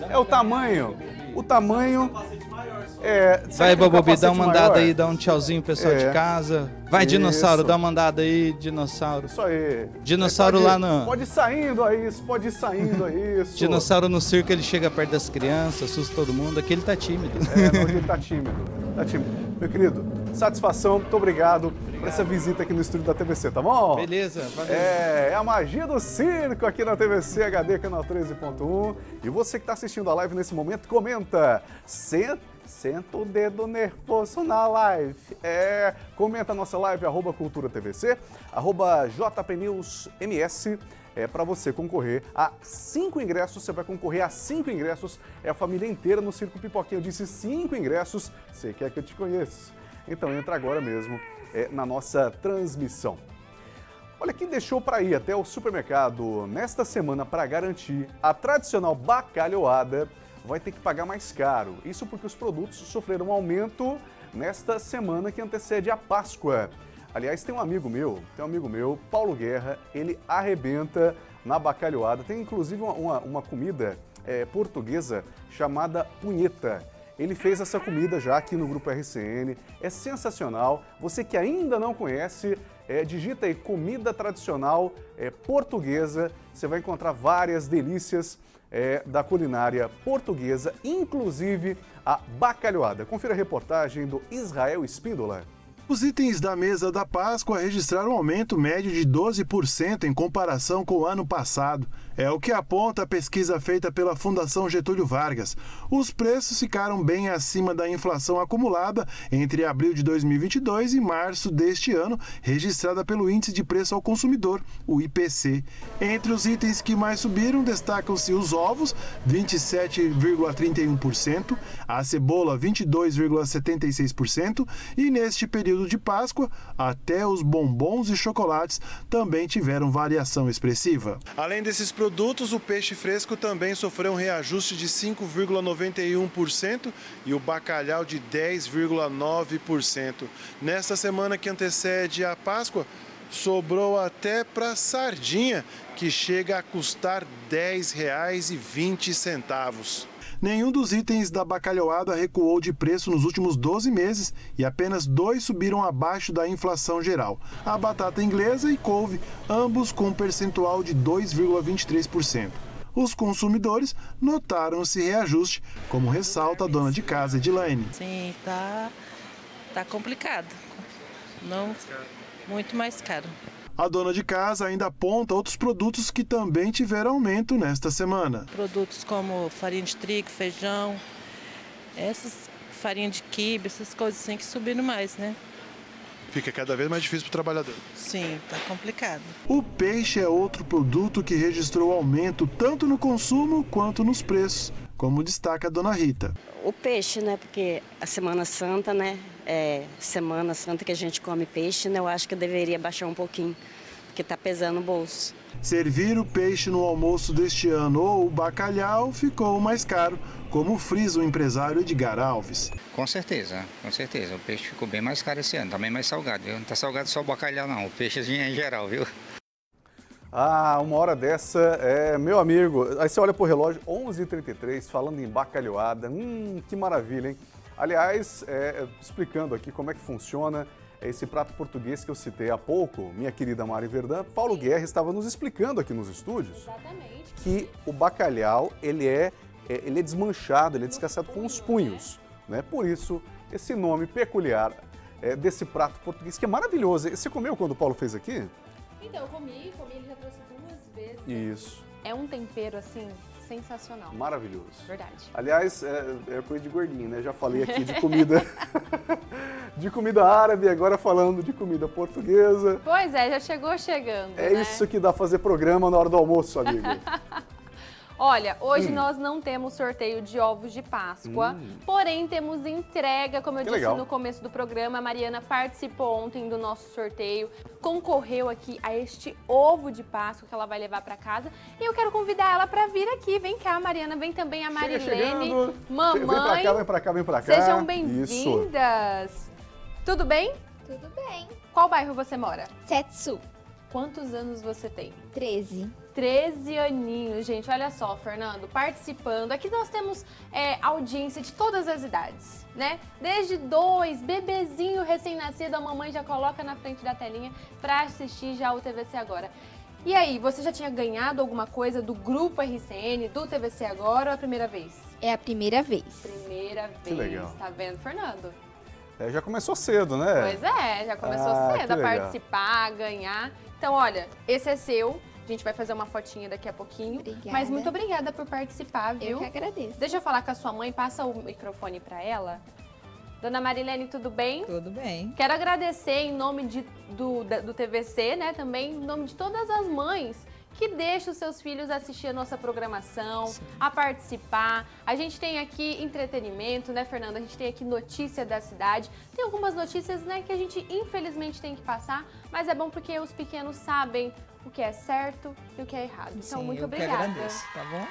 É o tamanho. O tamanho. É, Vai, Bobobi, dá uma andada aí, dá um tchauzinho pro pessoal de é. casa. Vai, Isso. dinossauro, dá uma andada aí, dinossauro. Isso aí. Dinossauro pode, lá no. Pode ir saindo aí, pode ir saindo aí. Dinossauro no circo, ele chega perto das crianças, assusta todo mundo. Aqui ele tá tímido. É, não, ele tá tímido. Tá tímido. Meu querido, satisfação, muito obrigado, obrigado, por essa visita aqui no estúdio da TVC, tá bom? Beleza, valeu. É, é a magia do circo aqui na TVC HD, canal 13.1. E você que está assistindo a live nesse momento, comenta. Senta, senta o dedo nervoso na live. É, comenta a nossa live, arroba Cultura TVC, arroba JPNewsMS é para você concorrer a cinco ingressos. Você vai concorrer a cinco ingressos. É a família inteira no Circo Pipoquinha. Eu disse cinco ingressos. Você quer que eu te conheça? Então entra agora mesmo é, na nossa transmissão. Olha, quem deixou para ir até o supermercado nesta semana para garantir a tradicional bacalhoada vai ter que pagar mais caro. Isso porque os produtos sofreram um aumento nesta semana que antecede a Páscoa. Aliás, tem um amigo meu, tem um amigo meu, Paulo Guerra, ele arrebenta na bacalhoada. Tem inclusive uma, uma, uma comida é, portuguesa chamada punheta. Ele fez essa comida já aqui no Grupo RCN, é sensacional. Você que ainda não conhece, é, digita aí comida tradicional é, portuguesa, você vai encontrar várias delícias é, da culinária portuguesa, inclusive a bacalhoada. Confira a reportagem do Israel Espíndola. Os itens da mesa da Páscoa registraram um aumento médio de 12% em comparação com o ano passado. É o que aponta a pesquisa feita pela Fundação Getúlio Vargas. Os preços ficaram bem acima da inflação acumulada entre abril de 2022 e março deste ano, registrada pelo Índice de Preço ao Consumidor, o IPC. Entre os itens que mais subiram, destacam-se os ovos, 27,31%, a cebola, 22,76%, e neste período de Páscoa, até os bombons e chocolates também tiveram variação expressiva. Além desses produtos, o peixe fresco também sofreu um reajuste de 5,91% e o bacalhau de 10,9%. Nesta semana que antecede a Páscoa, sobrou até para sardinha, que chega a custar R$ 10,20. Nenhum dos itens da bacalhoada recuou de preço nos últimos 12 meses e apenas dois subiram abaixo da inflação geral: a batata inglesa e couve, ambos com um percentual de 2,23%. Os consumidores notaram esse reajuste, como ressalta a dona de casa Edilane. Sim, tá, tá complicado. Não, muito mais caro. A dona de casa ainda aponta outros produtos que também tiveram aumento nesta semana. Produtos como farinha de trigo, feijão, esses farinha de quibe, essas coisas assim que subiram mais, né? Fica cada vez mais difícil para o trabalhador. Sim, tá complicado. O peixe é outro produto que registrou aumento tanto no consumo quanto nos preços, como destaca a dona Rita. O peixe, né? Porque a Semana Santa, né? É Semana Santa que a gente come peixe, né? Eu acho que eu deveria baixar um pouquinho, porque tá pesando o bolso. Servir o peixe no almoço deste ano ou o bacalhau ficou mais caro, como frisa o empresário Edgar Alves. Com certeza, com certeza. O peixe ficou bem mais caro esse ano, também mais salgado, viu? Não tá salgado só o bacalhau não, o peixezinho em geral, viu? Ah, uma hora dessa, é, meu amigo, aí você olha pro relógio, 11h33, falando em bacalhoada, hum, que maravilha, hein? Aliás, é, explicando aqui como é que funciona esse prato português que eu citei há pouco, minha querida Mari Verdun, Paulo Guerra estava nos explicando aqui nos estúdios Exatamente. que o bacalhau, ele é, é, ele é desmanchado, ele é descascado com os punhos, né? Por isso, esse nome peculiar é, desse prato português, que é maravilhoso. Você comeu quando o Paulo fez aqui? Então, eu comi, comi, ele já trouxe duas vezes. Isso. É um tempero, assim, sensacional. Maravilhoso. Verdade. Aliás, é, é coisa de gordinho, né? Já falei aqui de comida de comida árabe, agora falando de comida portuguesa. Pois é, já chegou chegando. É né? isso que dá fazer programa na hora do almoço, amigo. Olha, hoje Hum. nós não temos sorteio de ovos de Páscoa, Hum. porém temos entrega, como eu Que disse legal. no começo do programa. A Mariana participou ontem do nosso sorteio, concorreu aqui a este ovo de Páscoa que ela vai levar para casa. E eu quero convidar ela para vir aqui. Vem cá, Mariana, vem também a Marilene, mamãe. Vem pra cá, vem pra cá, vem pra cá. Sejam bem-vindas. Tudo bem? Tudo bem. Qual bairro você mora? Setsu. Quantos anos você tem? 13. 13 aninhos, gente. Olha só, Fernando, participando. Aqui nós temos é, audiência de todas as idades, né? Desde dois, bebezinho recém-nascido, a mamãe já coloca na frente da telinha pra assistir já o TVC Agora. E aí, você já tinha ganhado alguma coisa do Grupo RCN, do TVC Agora ou é a primeira vez? É a primeira vez. Primeira Que vez, legal. tá vendo, Fernando? É, já começou cedo, né? Pois é, já começou Ah, cedo que a participar, a ganhar. Então, olha, esse é seu. A gente vai fazer uma fotinha daqui a pouquinho. Obrigada. Mas muito obrigada por participar, viu? Eu que agradeço. Deixa eu falar com a sua mãe, passa o microfone para ela. Dona Marilene, tudo bem? Tudo bem. Quero agradecer em nome de- do, do TVC, né? Também em nome de todas as mães que deixam os seus filhos assistir a nossa programação, a participar. A gente tem aqui entretenimento, né, Fernanda? A gente tem aqui notícia da cidade. Tem algumas notícias, né, que a gente infelizmente tem que passar, mas é bom porque os pequenos sabem o que é certo e o que é errado. Então, Sim, muito eu que obrigada. agradeço, tá bom?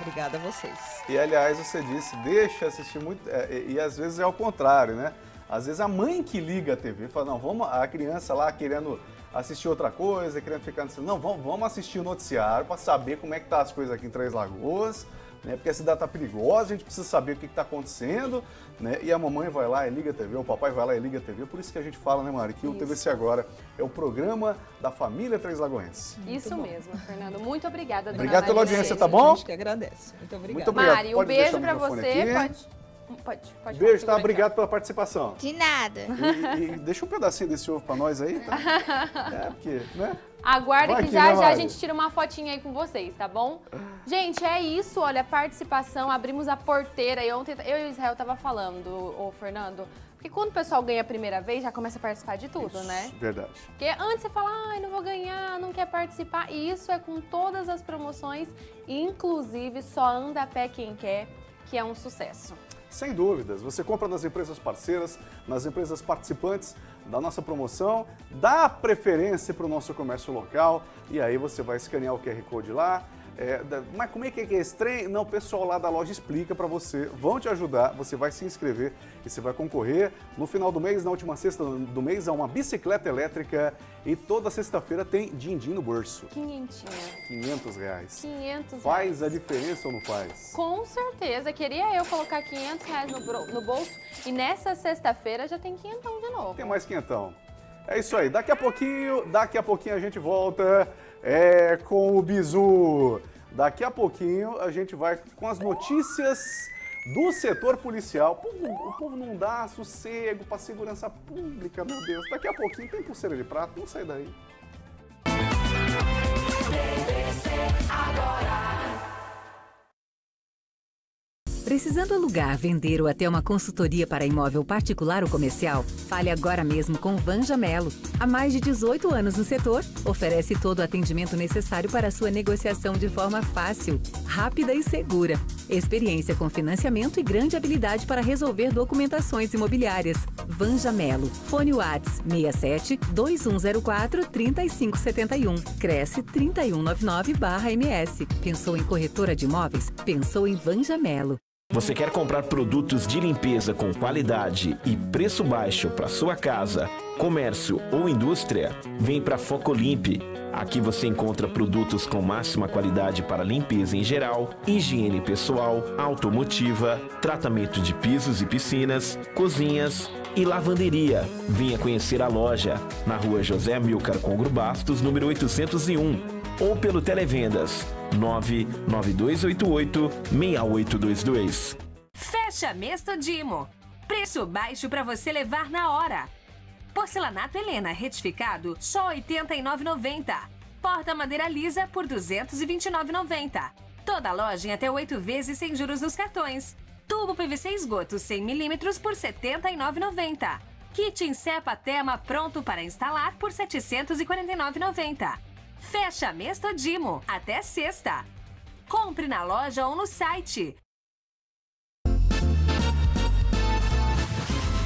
Obrigada a vocês. E aliás, você disse, deixa assistir muito. é, e, e às vezes é ao contrário, né? Às vezes a mãe que liga a TV fala, não, vamos, a criança lá querendo assistir outra coisa, querendo ficar no não, vamos, vamos assistir o noticiário para saber como é que tá as coisas aqui em Três Lagoas, né? Porque a cidade tá perigosa, a gente precisa saber o que, que tá acontecendo, né? E a mamãe vai lá e liga a TV, o papai vai lá e liga a TV. Por isso que a gente fala, né, Mari, que o Isso. TVC Agora é o programa da família Três Lagoense. Isso mesmo, Fernando. Muito obrigada, dona Obrigado pela audiência, tá bom? A gente que agradece. Muito obrigada. Muito obrigado. Mari, um Pode deixar beijo o pra microfone você. aqui. Pode, pode, pode Beijo, tá? Obrigado pela participação. De nada. E, e deixa um pedacinho desse ovo pra nós aí, tá? É, porque, né? Aguarda que que, já já a gente tira uma fotinha aí com vocês, tá bom? Gente, é isso, olha, participação, abrimos a porteira e ontem eu e o Israel tava falando, ô Fernando, porque quando o pessoal ganha a primeira vez, já começa a participar de tudo, né? Verdade. Porque antes você fala, ai, não vou ganhar, não quer participar. E isso é com todas as promoções, inclusive só anda a pé quem quer, que é um sucesso. Sem dúvidas, você compra nas empresas parceiras, nas empresas participantes da nossa promoção, dá preferência para o nosso comércio local e aí você vai escanear o QR Code lá. É, da- mas como é que é que é esse trem? Não, o pessoal lá da loja explica para você, vão te ajudar, você vai se inscrever e você vai concorrer. No final do mês, na última sexta do mês, a uma bicicleta elétrica e toda sexta-feira tem din-din no bolso. Quinhentinha. 500 reais. 500 Faz a diferença ou não faz? Com certeza. Queria eu colocar 500 reais no, no bolso e nessa sexta-feira já tem 500 de novo. Tem mais quentão. É isso aí. Daqui a pouquinho, daqui a pouquinho a gente volta é, com o Bizu. Daqui a pouquinho a gente vai com as notícias do setor policial. Pô, o povo não dá sossego para segurança pública, meu Deus. Daqui a pouquinho tem pulseira de prata, não sai daí. Precisando alugar, vender ou até uma consultoria para imóvel particular ou comercial? Fale agora mesmo com Vanja Melo. Há mais de 18 anos no setor, oferece todo o atendimento necessário para sua negociação de forma fácil, rápida e segura. Experiência com financiamento e grande habilidade para resolver documentações imobiliárias. Vanja Melo. Fone Whats 67 2104 3571. Cresce 3199-MS. Pensou em corretora de imóveis? Pensou em Vanja Melo. Você quer comprar produtos de limpeza com qualidade e preço baixo para sua casa, comércio ou indústria? Vem para Focolimpe. Aqui você encontra produtos com máxima qualidade para limpeza em geral, higiene pessoal, automotiva, tratamento de pisos e piscinas, cozinhas e lavanderia. Venha conhecer a loja na rua José Milcar Congro Bastos, número 801 ou pelo Televendas 99288-6822. Fecha Mesto Dimo. Preço baixo para você levar na hora. Porcelanato Helena retificado, só R$ 89,90. Porta madeira lisa por R$ 229,90. Toda loja em até oito vezes sem juros nos cartões. Tubo PVC esgoto 100mm por R$ 79,90. Kit Insepa Tema pronto para instalar por R$ 749,90. Fecha mês Todimo, até sexta. Compre na loja ou no site.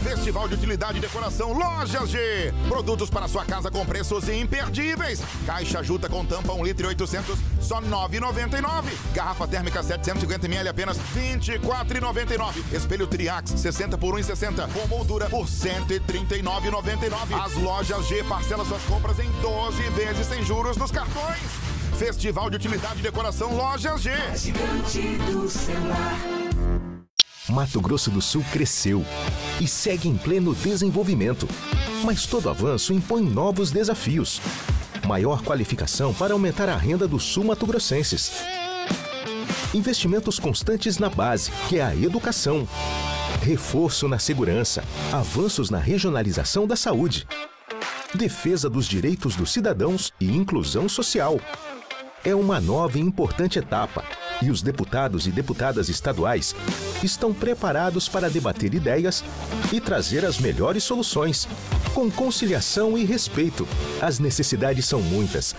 Festival de Utilidade e Decoração Lojas G. Produtos para sua casa com preços imperdíveis. Caixa Juta com tampa 1 litro e 800, só 9,99. Garrafa térmica 750 ml apenas 24,99. Espelho Triax 60 por 1,60. Com moldura por 139,99. As Lojas G parcela suas compras em 12 vezes sem juros nos cartões. Festival de Utilidade e Decoração Lojas G. Gigante do celular. Mato Grosso do Sul cresceu e segue em pleno desenvolvimento. Mas todo avanço impõe novos desafios. Maior qualificação para aumentar a renda dos sul-mato-grossenses. Investimentos constantes na base, que é a educação. Reforço na segurança. Avanços na regionalização da saúde. Defesa dos direitos dos cidadãos e inclusão social. É uma nova e importante etapa e os deputados e deputadas estaduais estão preparados para debater ideias e trazer as melhores soluções, com conciliação e respeito. As necessidades são muitas.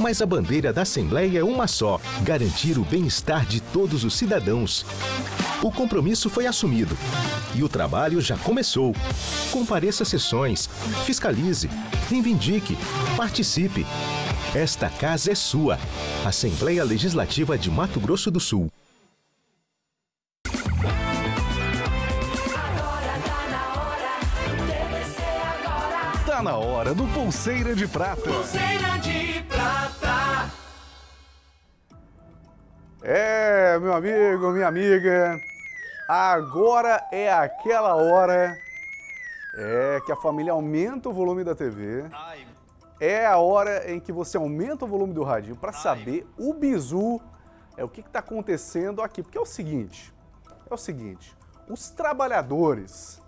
Mas a bandeira da Assembleia é uma só: garantir o bem-estar de todos os cidadãos. O compromisso foi assumido e o trabalho já começou. Compareça às sessões, fiscalize, reivindique, participe. Esta casa é sua. Assembleia Legislativa de Mato Grosso do Sul. Tá na hora do Pulseira de Prata. Pulseira de prata. É, meu amigo, minha amiga, agora é aquela hora é que a família aumenta o volume da TV. É a hora em que você aumenta o volume do radinho para saber o bizu é o que está acontecendo aqui. Porque é o seguinte, é o seguinte, os trabalhadores,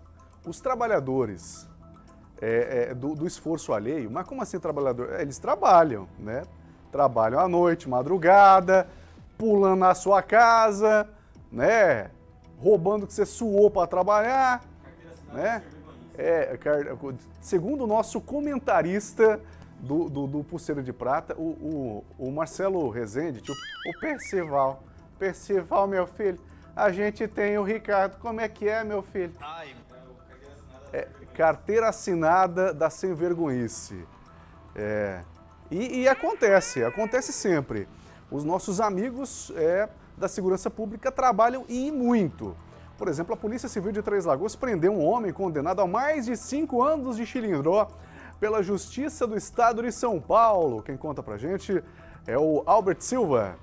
os trabalhadores é, é, do, do esforço alheio, mas como assim trabalhador? Eles trabalham, né? Trabalham à noite, madrugada, pulando na sua casa, né? Roubando que você suou para trabalhar, né? É, segundo o nosso comentarista do, do, do Pulseira de Prata, o, o, o Marcelo Rezende, tio, o Percival. Percival, meu filho, a gente tem o Ricardo. Como é que é, meu filho? É, carteira assinada da sem vergonhice. É, e, e acontece, acontece sempre. Os nossos amigos é, da segurança pública trabalham e muito. Por exemplo, a Polícia Civil de Três Lagoas prendeu um homem condenado a mais de cinco anos de chilindró pela Justiça do Estado de São Paulo. Quem conta pra gente é o Albert Silva.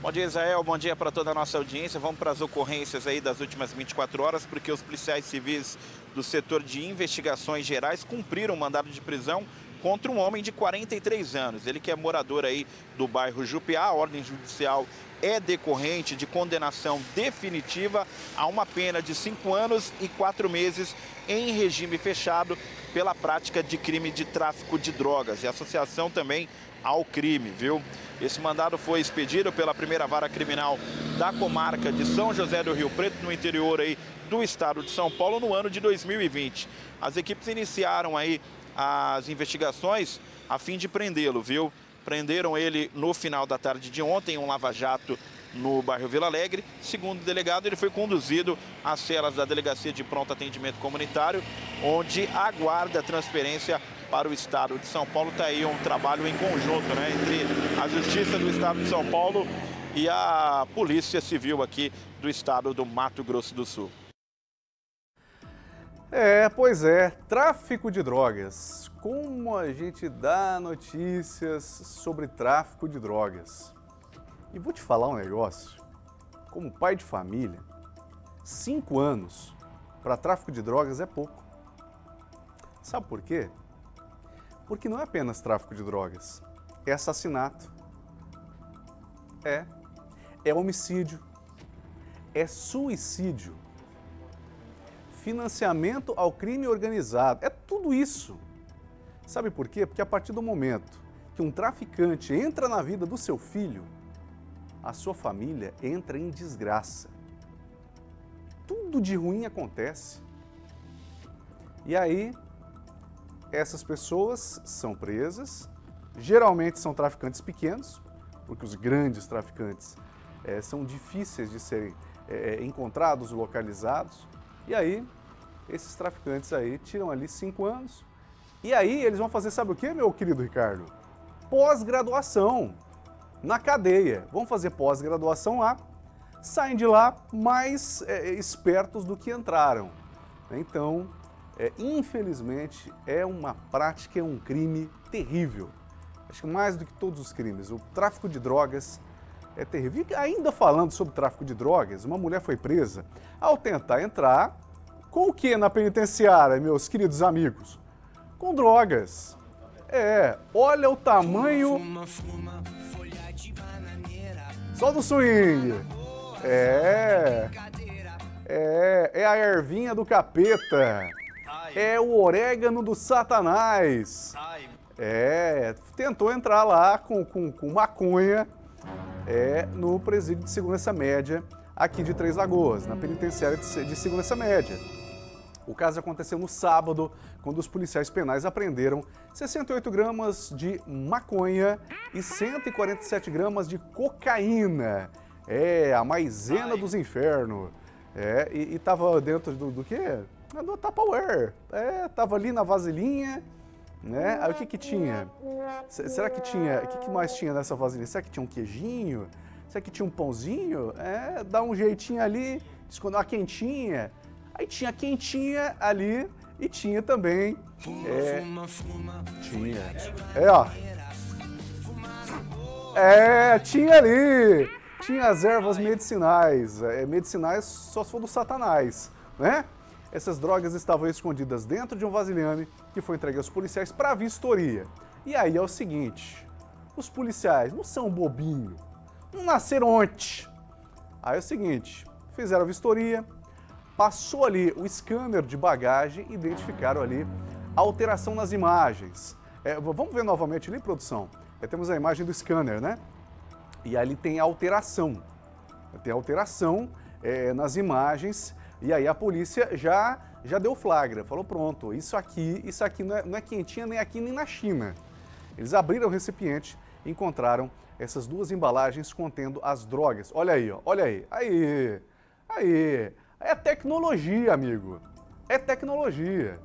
Bom dia, Israel. Bom dia para toda a nossa audiência. Vamos para as ocorrências aí das últimas 24 horas, porque os policiais civis do setor de investigações gerais cumpriram um mandado de prisão contra um homem de 43 anos. Ele que é morador aí do bairro Jupiá. A ordem judicial é decorrente de condenação definitiva a uma pena de cinco anos e quatro meses em regime fechado pela prática de crime de tráfico de drogas e associação também ao crime, viu? Esse mandado foi expedido pela primeira vara criminal da comarca de São José do Rio Preto, no interior aí do estado de São Paulo, no ano de 2020. As equipes iniciaram aí as investigações a fim de prendê-lo, viu? Prenderam ele no final da tarde de ontem, um lava-jato no bairro Vila Alegre. Segundo o delegado, ele foi conduzido às celas da Delegacia de Pronto Atendimento Comunitário, onde aguarda a transferência para o Estado de São Paulo. Está aí um trabalho em conjunto né, entre a Justiça do Estado de São Paulo e a Polícia Civil aqui do Estado do Mato Grosso do Sul. É, pois é, tráfico de drogas. Como a gente dá notícias sobre tráfico de drogas? E vou te falar um negócio. Como pai de família, cinco anos para tráfico de drogas é pouco. Sabe por quê? Porque não é apenas tráfico de drogas, é assassinato, é, é homicídio, é suicídio, financiamento ao crime organizado, é tudo isso. Sabe por quê? Porque a partir do momento que um traficante entra na vida do seu filho, a sua família entra em desgraça. Tudo de ruim acontece. E aí, essas pessoas são presas, geralmente são traficantes pequenos, porque os grandes traficantes é, são difíceis de serem é, encontrados, localizados. E aí, esses traficantes aí tiram ali cinco anos. E aí eles vão fazer, sabe o que, meu querido Ricardo? Pós-graduação na cadeia. Vão fazer pós-graduação lá, saem de lá mais é, espertos do que entraram. Então, é, infelizmente, é uma prática, é um crime terrível. Acho que mais do que todos os crimes. O tráfico de drogas é terrível. E ainda falando sobre tráfico de drogas, uma mulher foi presa ao tentar entrar com o que na penitenciária, meus queridos amigos? Com drogas. É, olha o tamanho. Só do swing. É. É, é a ervinha do capeta. É o orégano do satanás. É, tentou entrar lá com, com, com maconha é, no presídio de segurança média aqui de Três Lagoas, na penitenciária de, de segurança média. O caso aconteceu no sábado, quando os policiais penais apreenderam 68 gramas de maconha e 147 gramas de cocaína. É, a maisena Ai. dos infernos. É, e, estava dentro do, do quê? Do Tupperware. É, tava ali na vasilhinha, né? Aí o que que tinha? será que tinha, o que, que mais tinha nessa vasilhinha? Será que tinha um queijinho? Será que tinha um pãozinho? É, dá um jeitinho ali, esconder uma quentinha. Aí tinha quentinha ali e tinha também. É, tinha. É, ó. É, tinha ali. Tinha as ervas medicinais. É, medicinais só se for do satanás, né? Essas drogas estavam escondidas dentro de um vasilhame que foi entregue aos policiais para vistoria. E aí é o seguinte: os policiais não são bobinho, não nasceram ontem. Aí é o seguinte: fizeram a vistoria, passou ali o scanner de bagagem e identificaram ali a alteração nas imagens. É, vamos ver novamente ali, produção? É, temos a imagem do scanner, né? E ali tem alteração. Tem alteração é, nas imagens e aí a polícia já, já deu flagra, falou pronto, isso aqui, isso aqui não é, não é quentinha nem aqui nem na China. Eles abriram o recipiente e encontraram essas duas embalagens contendo as drogas. Olha aí, ó, olha aí, aí, aí. É tecnologia, amigo. É tecnologia.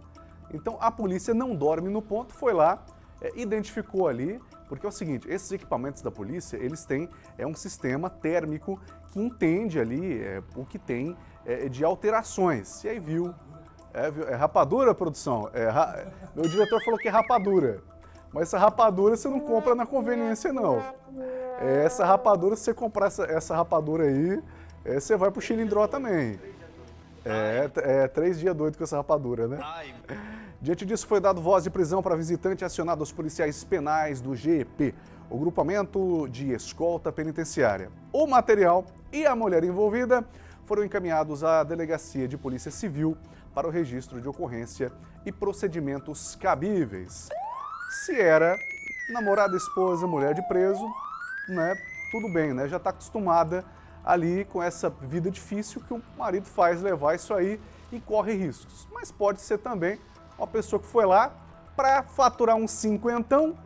Então a polícia não dorme no ponto, foi lá, é, identificou ali, porque é o seguinte, esses equipamentos da polícia, eles têm é um sistema térmico que entende ali é, o que tem é, de alterações. E aí viu, é, é rapadura, produção? É, ra... Meu diretor falou que é rapadura. Mas essa rapadura você não compra na conveniência, não. É, essa rapadura, se você comprar essa, essa rapadura aí, você vai pro chilindró também. É, é, três dias doido com essa rapadura, né? Diante disso, foi dado voz de prisão para visitante acionado aos policiais penais do GEP. o grupamento de escolta penitenciária. O material e a mulher envolvida foram encaminhados à Delegacia de Polícia Civil para o registro de ocorrência e procedimentos cabíveis. Se era namorada, esposa, mulher de preso, né? Tudo bem, né? Já está acostumada ali com essa vida difícil que o marido faz levar isso aí e corre riscos. Mas pode ser também uma pessoa que foi lá para faturar um cinquentão,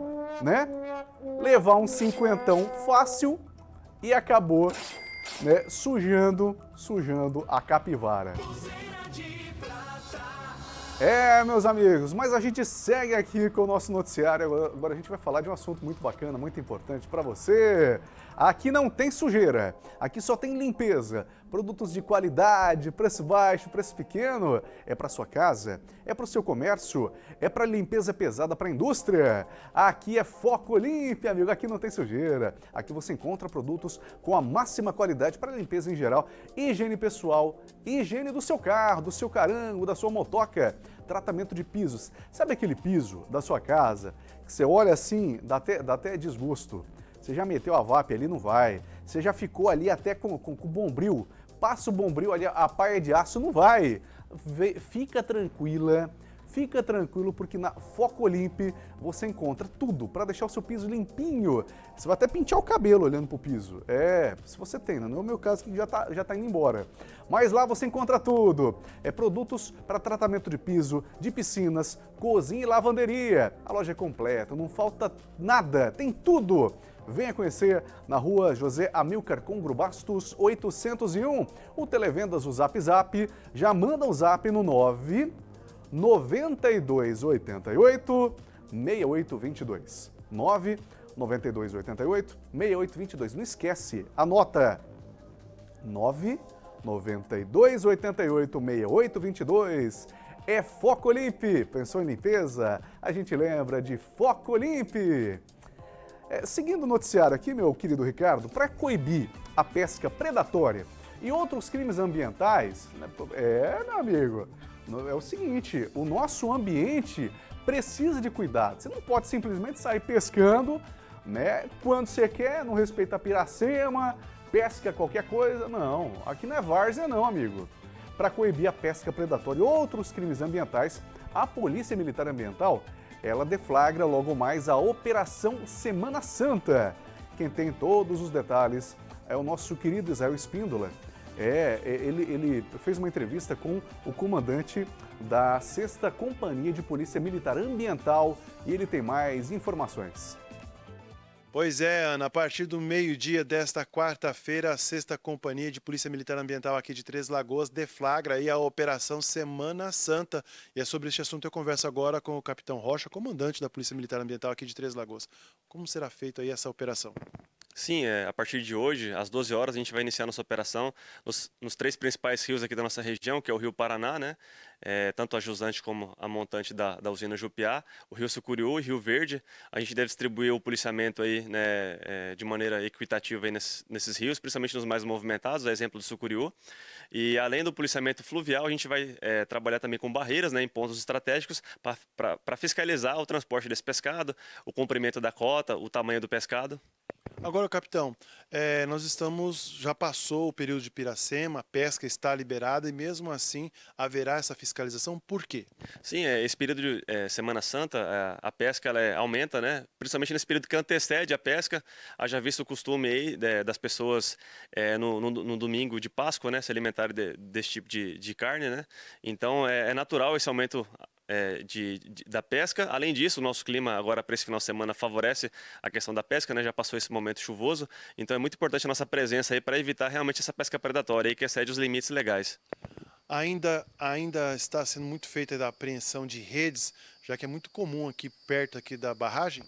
né? Levar um cinquentão fácil e acabou né, sujando, sujando a capivara. É, meus amigos, mas a gente segue aqui com o nosso noticiário. Agora a gente vai falar de um assunto muito bacana, muito importante para você. Aqui não tem sujeira, aqui só tem limpeza. Produtos de qualidade, preço baixo, preço pequeno. É para sua casa, é para o seu comércio, é para limpeza pesada para a indústria. Aqui é Foco Limpe, amigo. Aqui não tem sujeira. Aqui você encontra produtos com a máxima qualidade para limpeza em geral, higiene pessoal, higiene do seu carro, do seu carango, da sua motoca tratamento de pisos. Sabe aquele piso da sua casa que você olha assim, dá até, dá até desgosto? Você já meteu a VAP ali, não vai. Você já ficou ali até com, com, com o bombril. Passa o bombril ali, a paia de aço, não vai. Vê, fica tranquila, fica tranquilo porque na Foco Limpe você encontra tudo para deixar o seu piso limpinho. Você vai até pintar o cabelo olhando pro piso. É, se você tem, né? não é o meu caso que já tá, já tá indo embora. Mas lá você encontra tudo. É produtos para tratamento de piso, de piscinas, cozinha e lavanderia. A loja é completa, não falta nada, tem tudo. Venha conhecer na rua José Amilcar Congro Bastos 801. O Televendas, o Zap Zap, já manda o zap no 9 9288 6822. 9 9288 6822. Não esquece, anota 9 9288 6822. É Foco Limpe. Pensou em limpeza? A gente lembra de Foco Limpe. É, seguindo o noticiário aqui, meu querido Ricardo, para coibir a pesca predatória e outros crimes ambientais, né, é, meu amigo, é o seguinte, o nosso ambiente precisa de cuidado. Você não pode simplesmente sair pescando, né, quando você quer, não respeita a piracema, pesca qualquer coisa. Não, aqui não é várzea não, amigo. Para coibir a pesca predatória e outros crimes ambientais, a Polícia Militar Ambiental ela deflagra logo mais a Operação Semana Santa. Quem tem todos os detalhes é o nosso querido Israel Espíndola. É, é ele, ele fez uma entrevista com o comandante da 6 Companhia de Polícia Militar Ambiental e ele tem mais informações. Pois é, Ana, a partir do meio-dia desta quarta-feira, a sexta Companhia de Polícia Militar Ambiental aqui de Três Lagoas deflagra aí a Operação Semana Santa. E é sobre este assunto eu converso agora com o Capitão Rocha, comandante da Polícia Militar Ambiental aqui de Três Lagoas. Como será feita aí essa operação? Sim, é, a partir de hoje, às 12 horas, a gente vai iniciar nossa operação nos, nos três principais rios aqui da nossa região, que é o Rio Paraná, né? É, tanto a jusante como a montante da, da usina Jupiá, o Rio Sucuriú e Rio Verde. A gente deve distribuir o policiamento aí, né, é, de maneira equitativa aí nesses, nesses, rios, principalmente nos mais movimentados, a exemplo do Sucuriú. E além do policiamento fluvial, a gente vai é, trabalhar também com barreiras né, em pontos estratégicos para fiscalizar o transporte desse pescado, o comprimento da cota, o tamanho do pescado. Agora, capitão, é, nós estamos, já passou o período de Piracema, a pesca está liberada e mesmo assim haverá essa fiscalização, por quê? Sim, é, esse período de é, Semana Santa, a, é, a pesca ela é, aumenta, né? principalmente nesse período que antecede a pesca, haja visto o costume aí, de, das pessoas é, no, no, no, domingo de Páscoa né, se alimentarem de, desse tipo de, de carne, né? então é natural esse aumento é, de, de, da pesca. Além disso, o nosso clima agora para esse final de semana favorece a questão da pesca, né? já passou esse momento chuvoso, então é muito importante a nossa presença aí para evitar realmente essa pesca predatória aí que excede os limites legais. Ainda, ainda está sendo muito feita a apreensão de redes, já que é muito comum aqui perto aqui da barragem?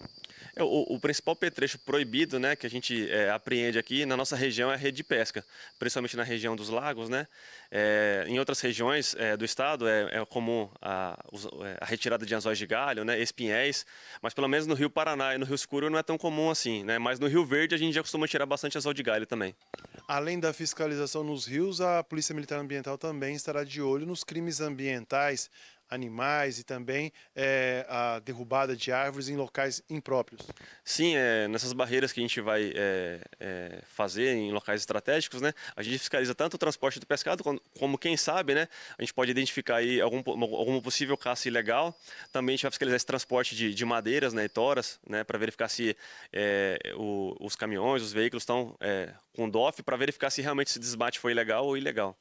É, o, o, principal petrecho proibido né, que a gente é, apreende aqui na nossa região é a rede de pesca, principalmente na região dos lagos. Né? É, em outras regiões é, do estado é, é comum a, é, a, retirada de anzóis de galho, né, espinhéis, mas pelo menos no Rio Paraná e no Rio Escuro não é tão comum assim. Né? Mas no Rio Verde a gente já costuma tirar bastante anzol de galho também. Além da fiscalização nos rios, a Polícia Militar Ambiental também estará de olho nos crimes ambientais animais e também é, a derrubada de árvores em locais impróprios. Sim, é, nessas barreiras que a gente vai é, fazer em locais estratégicos, né, a gente fiscaliza tanto o transporte do pescado como, como, quem sabe, né, a gente pode identificar aí algum, algum possível caça ilegal. Também a gente vai fiscalizar esse transporte de, de madeiras né, e toras, né, para verificar se o, os caminhões, os veículos estão com DOF, para verificar se realmente esse desbate foi legal ou ilegal.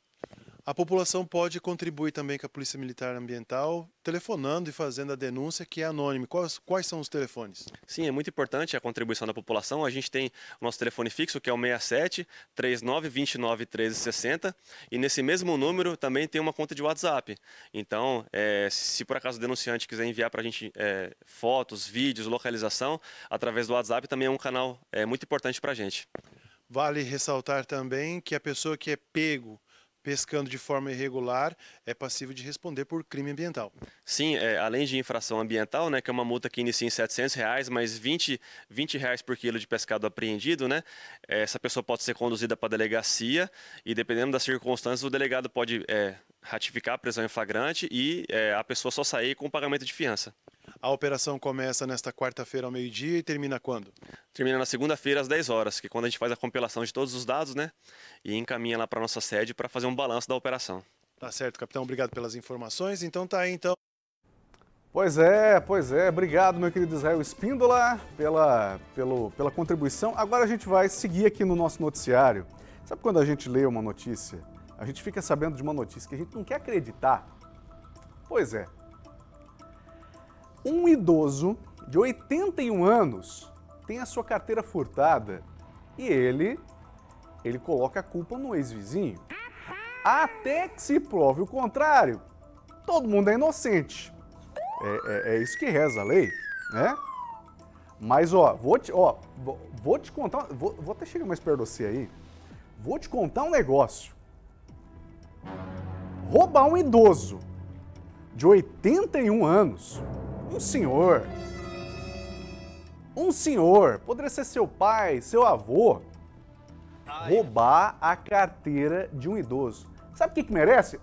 A população pode contribuir também com a Polícia Militar Ambiental, telefonando e fazendo a denúncia, que é anônimo. Quais, quais, são os telefones? Sim, é muito importante a contribuição da população. A gente tem o nosso telefone fixo, que é o 67 39 29 13 60. E nesse mesmo número também tem uma conta de WhatsApp. Então, é, se por acaso o denunciante quiser enviar para a gente é, fotos, vídeos, localização, através do WhatsApp também é um canal é, muito importante para a gente. Vale ressaltar também que a pessoa que é pego pescando de forma irregular é passível de responder por crime ambiental. Sim, é, além de infração ambiental, né, que é uma multa que inicia em 700 reais, mais 20, 20 reais por quilo de pescado apreendido, né, essa pessoa pode ser conduzida para a delegacia e, dependendo das circunstâncias, o delegado pode é, ratificar a prisão em flagrante e é, a pessoa só sair com o pagamento de fiança. A operação começa nesta quarta-feira ao meio-dia e termina quando? Termina na segunda-feira às 10 horas, que é quando a gente faz a compilação de todos os dados, né? E encaminha lá para nossa sede para fazer um balanço da operação. Tá certo, capitão. Obrigado pelas informações. Então tá aí, então. Pois é, pois é. Obrigado, meu querido Israel Espíndola, pela, pelo, pela contribuição. Agora a gente vai seguir aqui no nosso noticiário. Sabe quando a gente lê uma notícia, a gente fica sabendo de uma notícia que a gente não quer acreditar? Pois é, um idoso de 81 anos tem a sua carteira furtada e ele ele coloca a culpa no ex-vizinho. Até que se prove o contrário. Todo mundo é inocente. É, é, é isso que reza a lei, né? Mas, ó, vou te, ó, vou, vou te contar, vou, vou até chegar mais perto de você aí. Vou te contar um negócio. Roubar um idoso de 81 anos um senhor, um senhor, poderia ser seu pai, seu avô, roubar a carteira de um idoso. Sabe o que, que merece?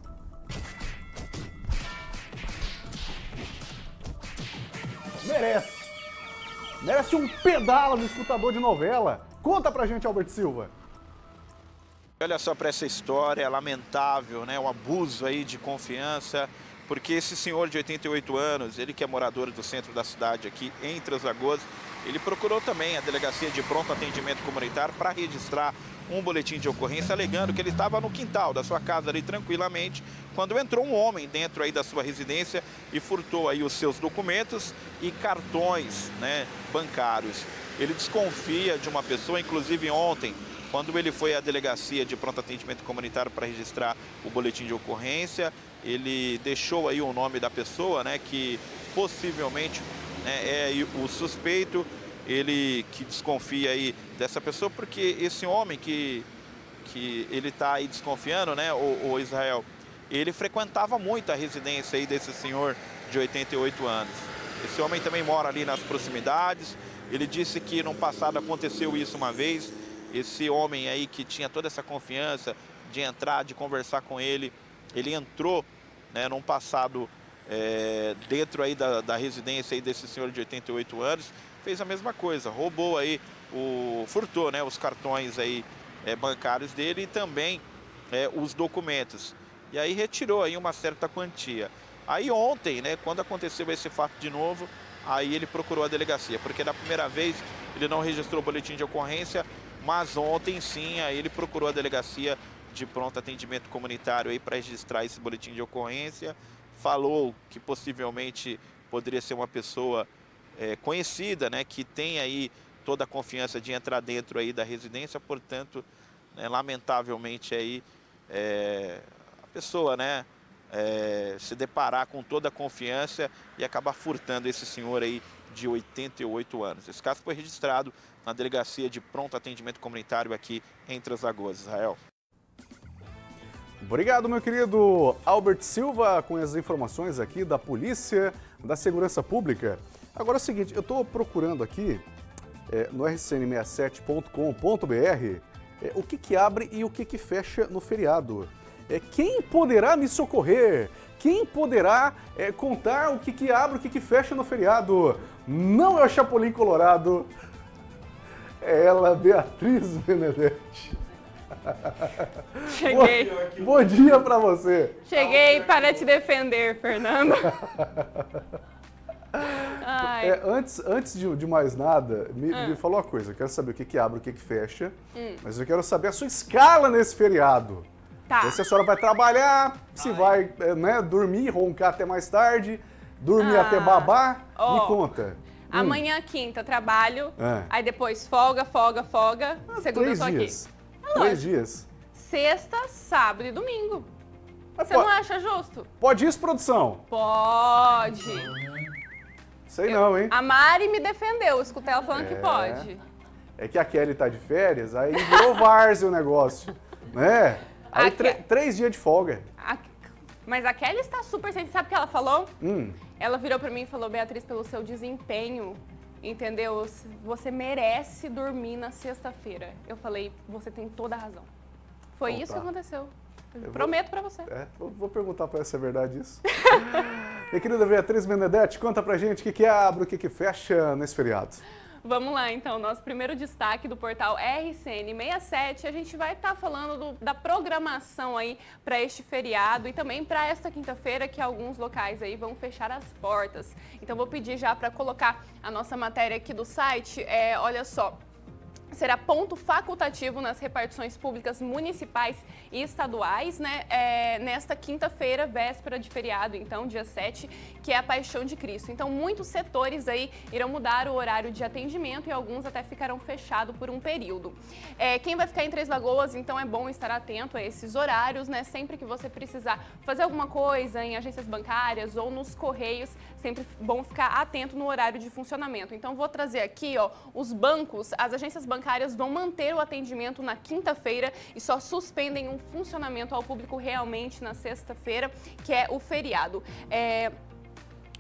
Merece. Merece um pedala no escutador de novela. Conta pra gente, Albert Silva. Olha só para essa história, lamentável, né? O abuso aí de confiança porque esse senhor de 88 anos, ele que é morador do centro da cidade aqui em Translagoas, ele procurou também a delegacia de pronto atendimento comunitário para registrar um boletim de ocorrência alegando que ele estava no quintal da sua casa ali tranquilamente quando entrou um homem dentro aí da sua residência e furtou aí os seus documentos e cartões né, bancários. Ele desconfia de uma pessoa, inclusive ontem, quando ele foi à delegacia de pronto atendimento comunitário para registrar o boletim de ocorrência, ele deixou aí o nome da pessoa, né, que possivelmente né, é o suspeito, ele que desconfia aí dessa pessoa, porque esse homem que, que ele está aí desconfiando, né, o, o, Israel, ele frequentava muito a residência aí desse senhor de 88 anos. Esse homem também mora ali nas proximidades, ele disse que no passado aconteceu isso uma vez, esse homem aí que tinha toda essa confiança de entrar, de conversar com ele, ele entrou né, num passado é, dentro aí da, da residência aí desse senhor de 88 anos, fez a mesma coisa, roubou aí, o, furtou né, os cartões aí é, bancários dele e também é, os documentos. E aí retirou aí uma certa quantia. Aí ontem, né, quando aconteceu esse fato de novo, aí ele procurou a delegacia, porque da primeira vez ele não registrou o boletim de ocorrência, mas ontem sim, aí ele procurou a delegacia de pronto atendimento comunitário aí para registrar esse boletim de ocorrência. Falou que possivelmente poderia ser uma pessoa é, conhecida, né, que tem aí toda a confiança de entrar dentro aí da residência, portanto, né, lamentavelmente aí é, a pessoa, né, é, se deparar com toda a confiança e acabar furtando esse senhor aí de 88 anos. Esse caso foi registrado na delegacia de pronto atendimento comunitário aqui em Translagoas, Israel. Obrigado, meu querido Albert Silva, com as informações aqui da Polícia da Segurança Pública. Agora é o seguinte, eu estou procurando aqui é, no rcn67.com.br é, o que, que abre e o que, que fecha no feriado. é, quem poderá me socorrer? Quem poderá é, contar o que, que abre, o que, que fecha no feriado? Não é o Chapolin Colorado, é ela, Beatriz Benedetti. Cheguei. Bom, bom dia pra você. Cheguei para te defender, Fernando. Ai. É, antes antes de, de mais nada, me, Ah. me fala uma coisa. Eu quero saber o que, que abre, o que, que fecha. Hum. Mas eu quero saber a sua escala nesse feriado. Tá. Se a senhora vai trabalhar, se vai é, né, dormir, roncar até mais tarde, dormir Ah. até babar. Ó, Me conta. Hum, Amanhã, quinta, trabalho. É. Aí depois folga, folga, folga. Segunda eu tô dias. aqui. É Três dias. Sexta, sábado e domingo. Você po- não acha justo? Pode isso, produção? Pode. Sei não, hein? A Mari me defendeu, escutei ela falando que É. pode. É que a Kelly tá de férias, aí virou várzea o negócio, né? Aí três dias de folga. A- Mas a Kelly está super sensível. Sabe o que ela falou? Hum, Ela virou pra mim e falou, Beatriz, pelo seu desempenho, entendeu? Você merece dormir na sexta-feira. Eu falei, você tem toda a razão. Foi Então isso que aconteceu. Eu Prometo pra você. é, vou, perguntar pra ela se é verdade isso. Minha querida Beatriz Benedetti, conta pra gente o que, que abre, o que, que fecha nesse feriado. Vamos lá, então. Nosso primeiro destaque do portal RCN67. A gente vai estar falando do- da programação aí para este feriado e também para esta quinta-feira, que alguns locais aí vão fechar as portas. Então, vou pedir já para colocar a nossa matéria aqui do site. É, olha só. Será ponto facultativo nas repartições públicas municipais e estaduais, né? é, nesta quinta-feira, véspera de feriado, então, dia 7, que é a Paixão de Cristo. Então, muitos setores aí irão mudar o horário de atendimento e alguns até ficarão fechados por um período. É, quem vai ficar em Três Lagoas, então, é bom estar atento a esses horários, né? Sempre que você precisar fazer alguma coisa em agências bancárias ou nos correios, sempre bom ficar atento no horário de funcionamento. Então, vou trazer aqui, ó, os bancos, as agências bancárias vão manter o atendimento na quinta-feira e só suspendem o funcionamento ao público realmente na sexta-feira, que é o feriado. É,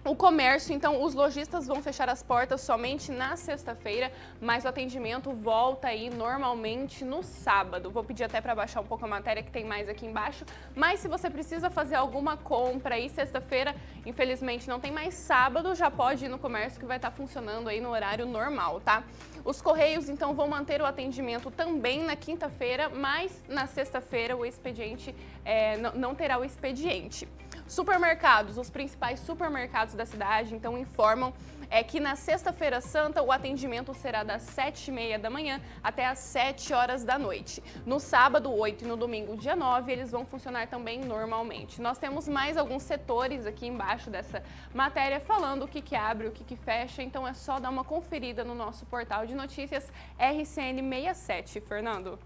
o comércio, então, os lojistas vão fechar as portas somente na sexta-feira, mas o atendimento volta aí normalmente no sábado. Vou pedir até para baixar um pouco a matéria que tem mais aqui embaixo. Mas se você precisa fazer alguma compra aí sexta-feira, infelizmente não tem mais sábado, já pode ir no comércio que vai estar funcionando aí no horário normal, tá? Os correios, então, vão manter o atendimento também na quinta-feira, mas na sexta-feira o expediente é, não terá o expediente. Supermercados, os principais supermercados da cidade, então, informam é que na sexta-feira santa o atendimento será das 7h30 da manhã até as 7 horas da noite. No sábado, 8 e no domingo, dia 9, eles vão funcionar também normalmente. Nós temos mais alguns setores aqui embaixo dessa matéria falando o que, que abre, o que, que fecha, então é só dar uma conferida no nosso portal de notícias RCN67. Fernando?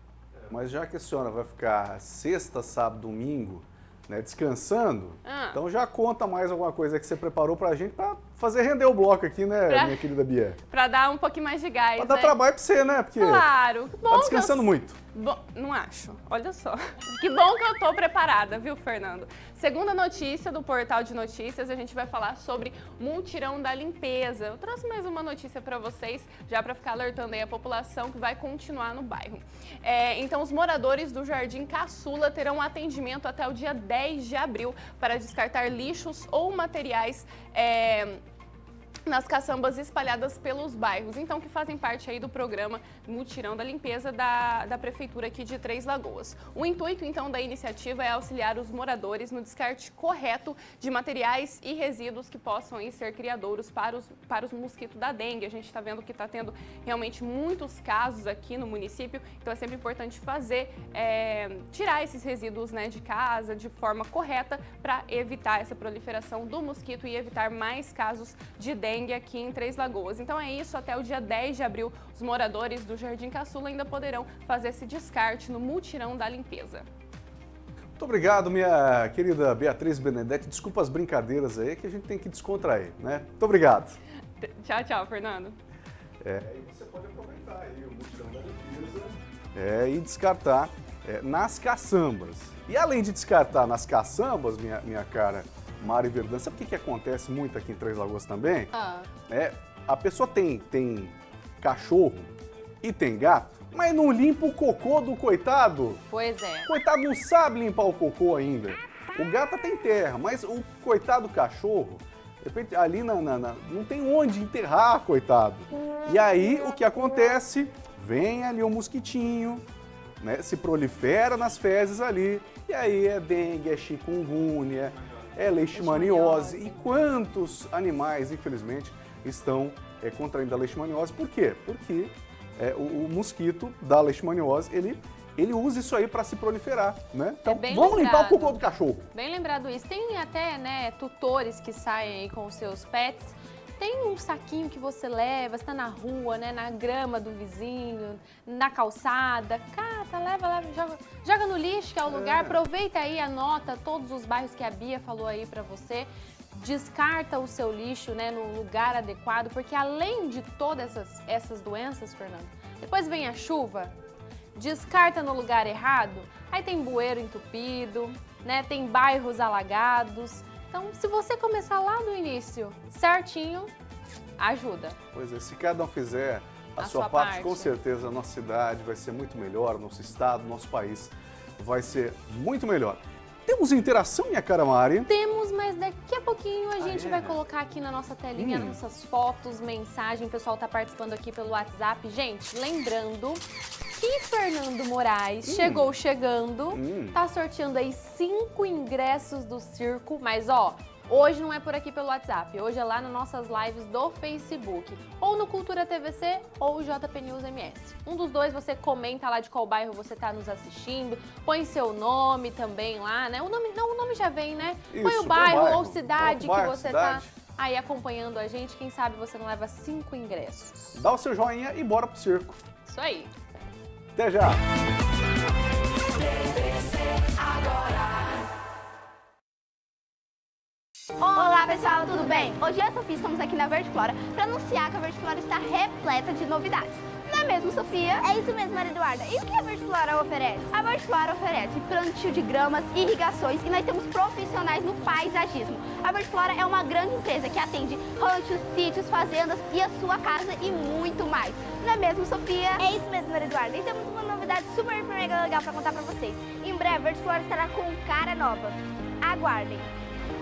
Mas já que a senhora vai ficar sexta, sábado, domingo, né, descansando, Ah. então já conta mais alguma coisa que você preparou pra gente pra fazer render o bloco aqui, né, Pra- minha querida Bia? Pra dar um pouquinho mais de gás, Pra dar né? trabalho pra você, né? Porque Claro, que bom tá descansando eu... muito. Bom, não acho. Olha só. Que bom que eu tô preparada, viu, Fernando? Segunda notícia do portal de notícias, a gente vai falar sobre multirão da limpeza. Eu trouxe mais uma notícia para vocês, já para ficar alertando aí a população que vai continuar no bairro. É, então, os moradores do Jardim Caçula terão atendimento até o dia 10 de abril para descartar lixos ou materiais. É, nas caçambas espalhadas pelos bairros, então que fazem parte aí do programa Mutirão da Limpeza da, da Prefeitura aqui de Três Lagoas. O intuito, então, da iniciativa é auxiliar os moradores no descarte correto de materiais e resíduos que possam aí ser criadouros para os, para os mosquitos da dengue. A gente está vendo que está tendo realmente muitos casos aqui no município, então é sempre importante fazer, é, tirar esses resíduos né, de casa de forma correta para evitar essa proliferação do mosquito e evitar mais casos de dengue aqui em Três Lagoas. Então é isso, até o dia 10 de abril, os moradores do Jardim Caçula ainda poderão fazer esse descarte no multirão da limpeza. Muito obrigado, minha querida Beatriz Benedetti. Desculpa as brincadeiras aí, que a gente tem que descontrair, né? Muito obrigado. Tchau, tchau, Fernando. É, e você pode aproveitar aí o mutirão da limpeza é, e descartar é, nas caçambas. E além de descartar nas caçambas, minha, minha cara Mari Verdão, sabe o que, que acontece muito aqui em Três Lagoas também? Ah. É, a pessoa tem, tem cachorro e tem gato, mas não limpa o cocô do coitado. Pois é. O coitado não sabe limpar o cocô ainda. O gato tem terra, mas o coitado cachorro, de repente, ali na, na- na- não tem onde enterrar, coitado. E aí o que acontece? Vem ali o mosquitinho, né, se prolifera nas fezes ali, e aí é dengue, é chikungunya, é leishmaniose. E quantos animais, infelizmente, estão é, contraindo a leishmaniose? Por quê? Porque é, o, o mosquito da leishmaniose, ele, ele usa isso aí para se proliferar, né? Então, bem vamos limpar o lembrado. cocô do cachorro. Bem lembrado isso. Tem até, né, tutores que saem aí com os seus pets. Tem um saquinho que você leva, está na rua, né, na grama do vizinho, na calçada. Cata, leva, leva, joga, joga no lixo, que é o lugar. Aproveita aí, anota todos os bairros que a Bia falou aí pra você. Descarta o seu lixo, né, no lugar adequado, porque além de todas essas, essas doenças, Fernando, depois vem a chuva, descarta no lugar errado, aí tem bueiro entupido, né? Tem bairros alagados. Então, se você começar lá no início, certinho, ajuda. Pois é, se cada um fizer a, A sua, sua parte, parte. com certeza a nossa cidade vai ser muito melhor, nosso estado, nosso país vai ser muito melhor. Temos interação, minha cara Mari? Temos, mas daqui a pouquinho a gente é? vai colocar aqui na nossa telinha Hum. nossas fotos, mensagem. O pessoal tá participando aqui pelo WhatsApp. Gente, lembrando que Fernando Moraes Hum. chegou chegando, Hum. tá sorteando aí cinco ingressos do circo, mas ó. Hoje não é por aqui pelo WhatsApp, hoje é lá nas nossas lives do Facebook, ou no Cultura TVC ou JP News MS. Um dos dois você comenta lá de qual bairro você está nos assistindo, põe seu nome também lá, né? O nome, não, o nome já vem, né? põe Isso, o põe bairro, bairro. ou cidade o bairro, que você cidade. tá aí acompanhando a gente. Quem sabe você não leva cinco ingressos. Dá o seu joinha e bora pro circo. Isso aí. Até já! Olá pessoal, tudo bem? Hoje eu e a Sofia estamos aqui na Verde Flora para anunciar que a Verde Flora está repleta de novidades. Não é mesmo, Sofia? É isso mesmo, Maria Eduarda. E o que a Verde Flora oferece? A Verde Flora oferece plantio de gramas, irrigações e nós temos profissionais no paisagismo. A Verde Flora é uma grande empresa que atende ranchos, sítios, fazendas e a sua casa e muito mais. Não é mesmo, Sofia? É isso mesmo, Maria Eduarda. E temos uma novidade super mega legal para contar para vocês. Em breve, a Verde Flora estará com cara nova. Aguardem.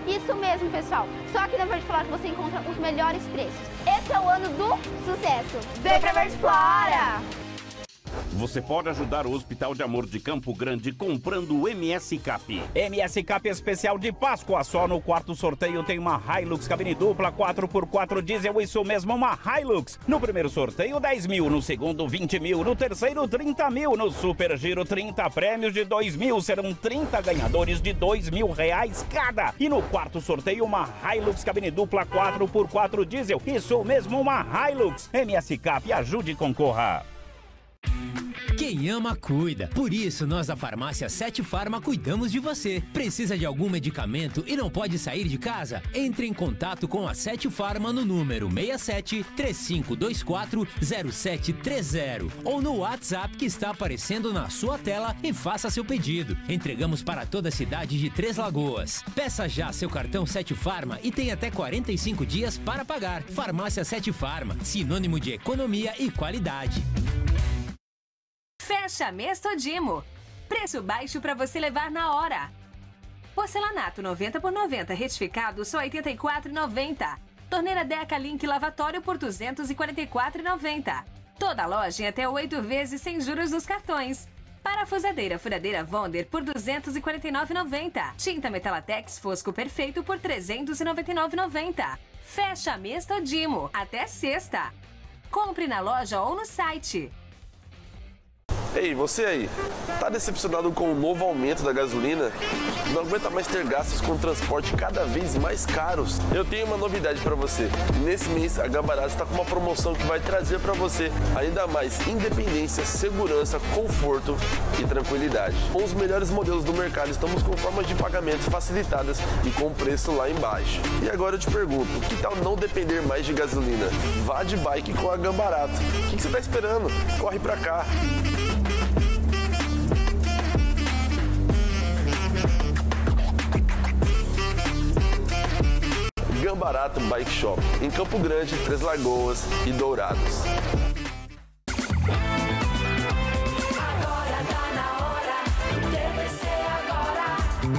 Isso mesmo, pessoal. Só aqui na Verde Flora você encontra os melhores preços. Esse é o ano do sucesso. Vem pra Verde Flora! Você pode ajudar o Hospital de Amor de Campo Grande comprando o MS Cap. MS Cap especial de Páscoa. Só no quarto sorteio tem uma Hilux cabine dupla 4x4 diesel. Isso mesmo, uma Hilux. No primeiro sorteio, 10 mil. No segundo, 20 mil. No terceiro, 30 mil. No Super Giro, 30 prêmios de 2 mil. Serão 30 ganhadores de 2 mil reais cada. E no quarto sorteio, uma Hilux cabine dupla 4x4 diesel. Isso mesmo, uma Hilux. MS Cap, ajude e concorra. Quem ama, cuida. Por isso, nós da farmácia Sete Farma cuidamos de você. Precisa de algum medicamento e não pode sair de casa? Entre em contato com a Sete Farma no número 67 3524 0730 ou no WhatsApp que está aparecendo na sua tela e faça seu pedido. Entregamos para toda a cidade de Três Lagoas. Peça já seu cartão Sete Farma e tem até 45 dias para pagar. Farmácia Sete Farma, sinônimo de economia e qualidade. Fecha mês Todimo. Preço baixo para você levar na hora. Porcelanato 90 por 90 retificado só R$ 84,90. Torneira Deca Link lavatório por R$ 244,90. Toda loja em até oito vezes sem juros nos cartões. Parafusadeira furadeira Vonder por R$ 249,90. Tinta Metalatex Fosco Perfeito por R$ 399,90. Fecha mês Todimo. Até sexta. Compre na loja ou no site. Ei, você aí, tá decepcionado com o novo aumento da gasolina? Não aguenta mais ter gastos com transporte cada vez mais caros? Eu tenho uma novidade para você. Nesse mês, a Gambarato está com uma promoção que vai trazer para você ainda mais independência, segurança, conforto e tranquilidade. Com os melhores modelos do mercado, estamos com formas de pagamento facilitadas e com preço lá embaixo. E agora eu te pergunto, que tal não depender mais de gasolina? Vá de bike com a Gambarato. O que você está esperando? Corre para cá. Gambarato Bike Shop, em Campo Grande, Três Lagoas e Dourados.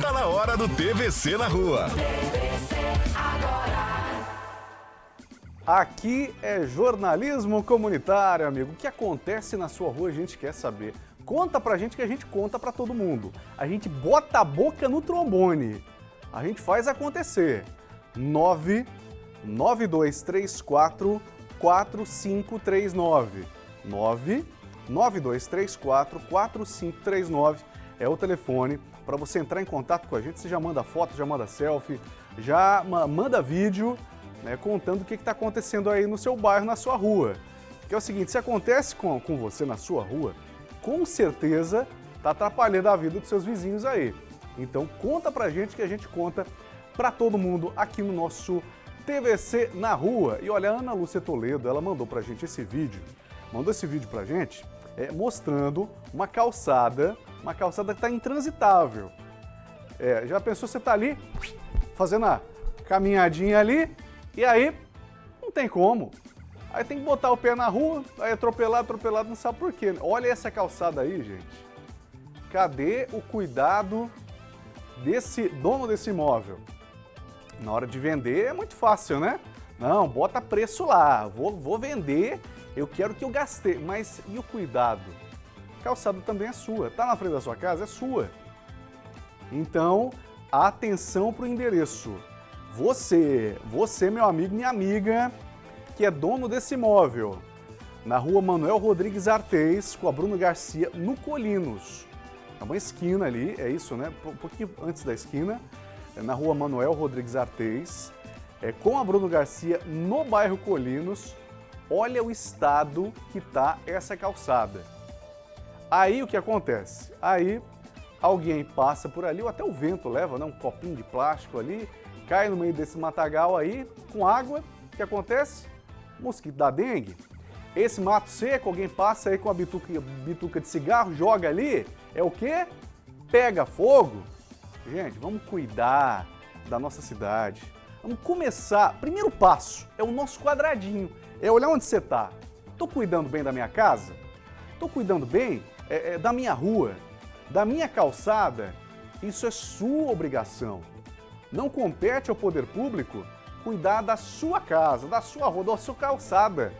Tá na hora do TVC na rua. Aqui é jornalismo comunitário, amigo. O que acontece na sua rua a gente quer saber. Conta pra gente que a gente conta pra todo mundo. A gente bota a boca no trombone. A gente faz acontecer. 99234 4539. 99234 4539 é o telefone para você entrar em contato com a gente. Você já manda foto, já manda selfie, já manda vídeo né, contando o que está acontecendo aí no seu bairro, na sua rua. Que é o seguinte, se acontece com, com você na sua rua, com certeza está atrapalhando a vida dos seus vizinhos aí. Então conta pra gente que a gente conta para todo mundo aqui no nosso TVC na rua. E olha, a Ana Lúcia Toledo, ela mandou pra gente esse vídeo, mandou esse vídeo pra gente é, mostrando uma calçada, uma calçada que está intransitável. É, já pensou, você tá ali fazendo a caminhadinha ali, e aí, não tem como. Aí tem que botar o pé na rua, aí atropelado, atropelado, não sabe por quê. Olha essa calçada aí, gente. Cadê o cuidado desse dono desse imóvel? Na hora de vender é muito fácil, né? Não, bota preço lá, vou, vou vender, eu quero que eu gastei. Mas e o cuidado? calçada também é sua, tá na frente da sua casa, é sua. Então, atenção para o endereço. Você, você, meu amigo, minha amiga, que é dono desse imóvel, na rua Manuel Rodrigues Artez, com a Bruno Garcia, no Colinos. É uma esquina ali, é isso, né? Um pouquinho antes da esquina, na rua Manuel Rodrigues Artez, é, com a Bruno Garcia, no bairro Colinos. Olha o estado que tá essa calçada. Aí o que acontece? Aí alguém passa por ali, ou até o vento leva, né? Um copinho de plástico ali, cai no meio desse matagal aí, com água, o que acontece? Mosquito da dengue. Esse mato seco, alguém passa aí com a bituca, bituca de cigarro, joga ali, é o quê? Pega fogo. Gente, vamos cuidar da nossa cidade. Vamos começar. Primeiro passo é o nosso quadradinho. É olhar onde você está. Estou cuidando bem da minha casa? Estou cuidando bem é, é, da minha rua? Da minha calçada? Isso é sua obrigação. Não compete ao poder público cuidar da sua casa, da sua rua, da sua calçada.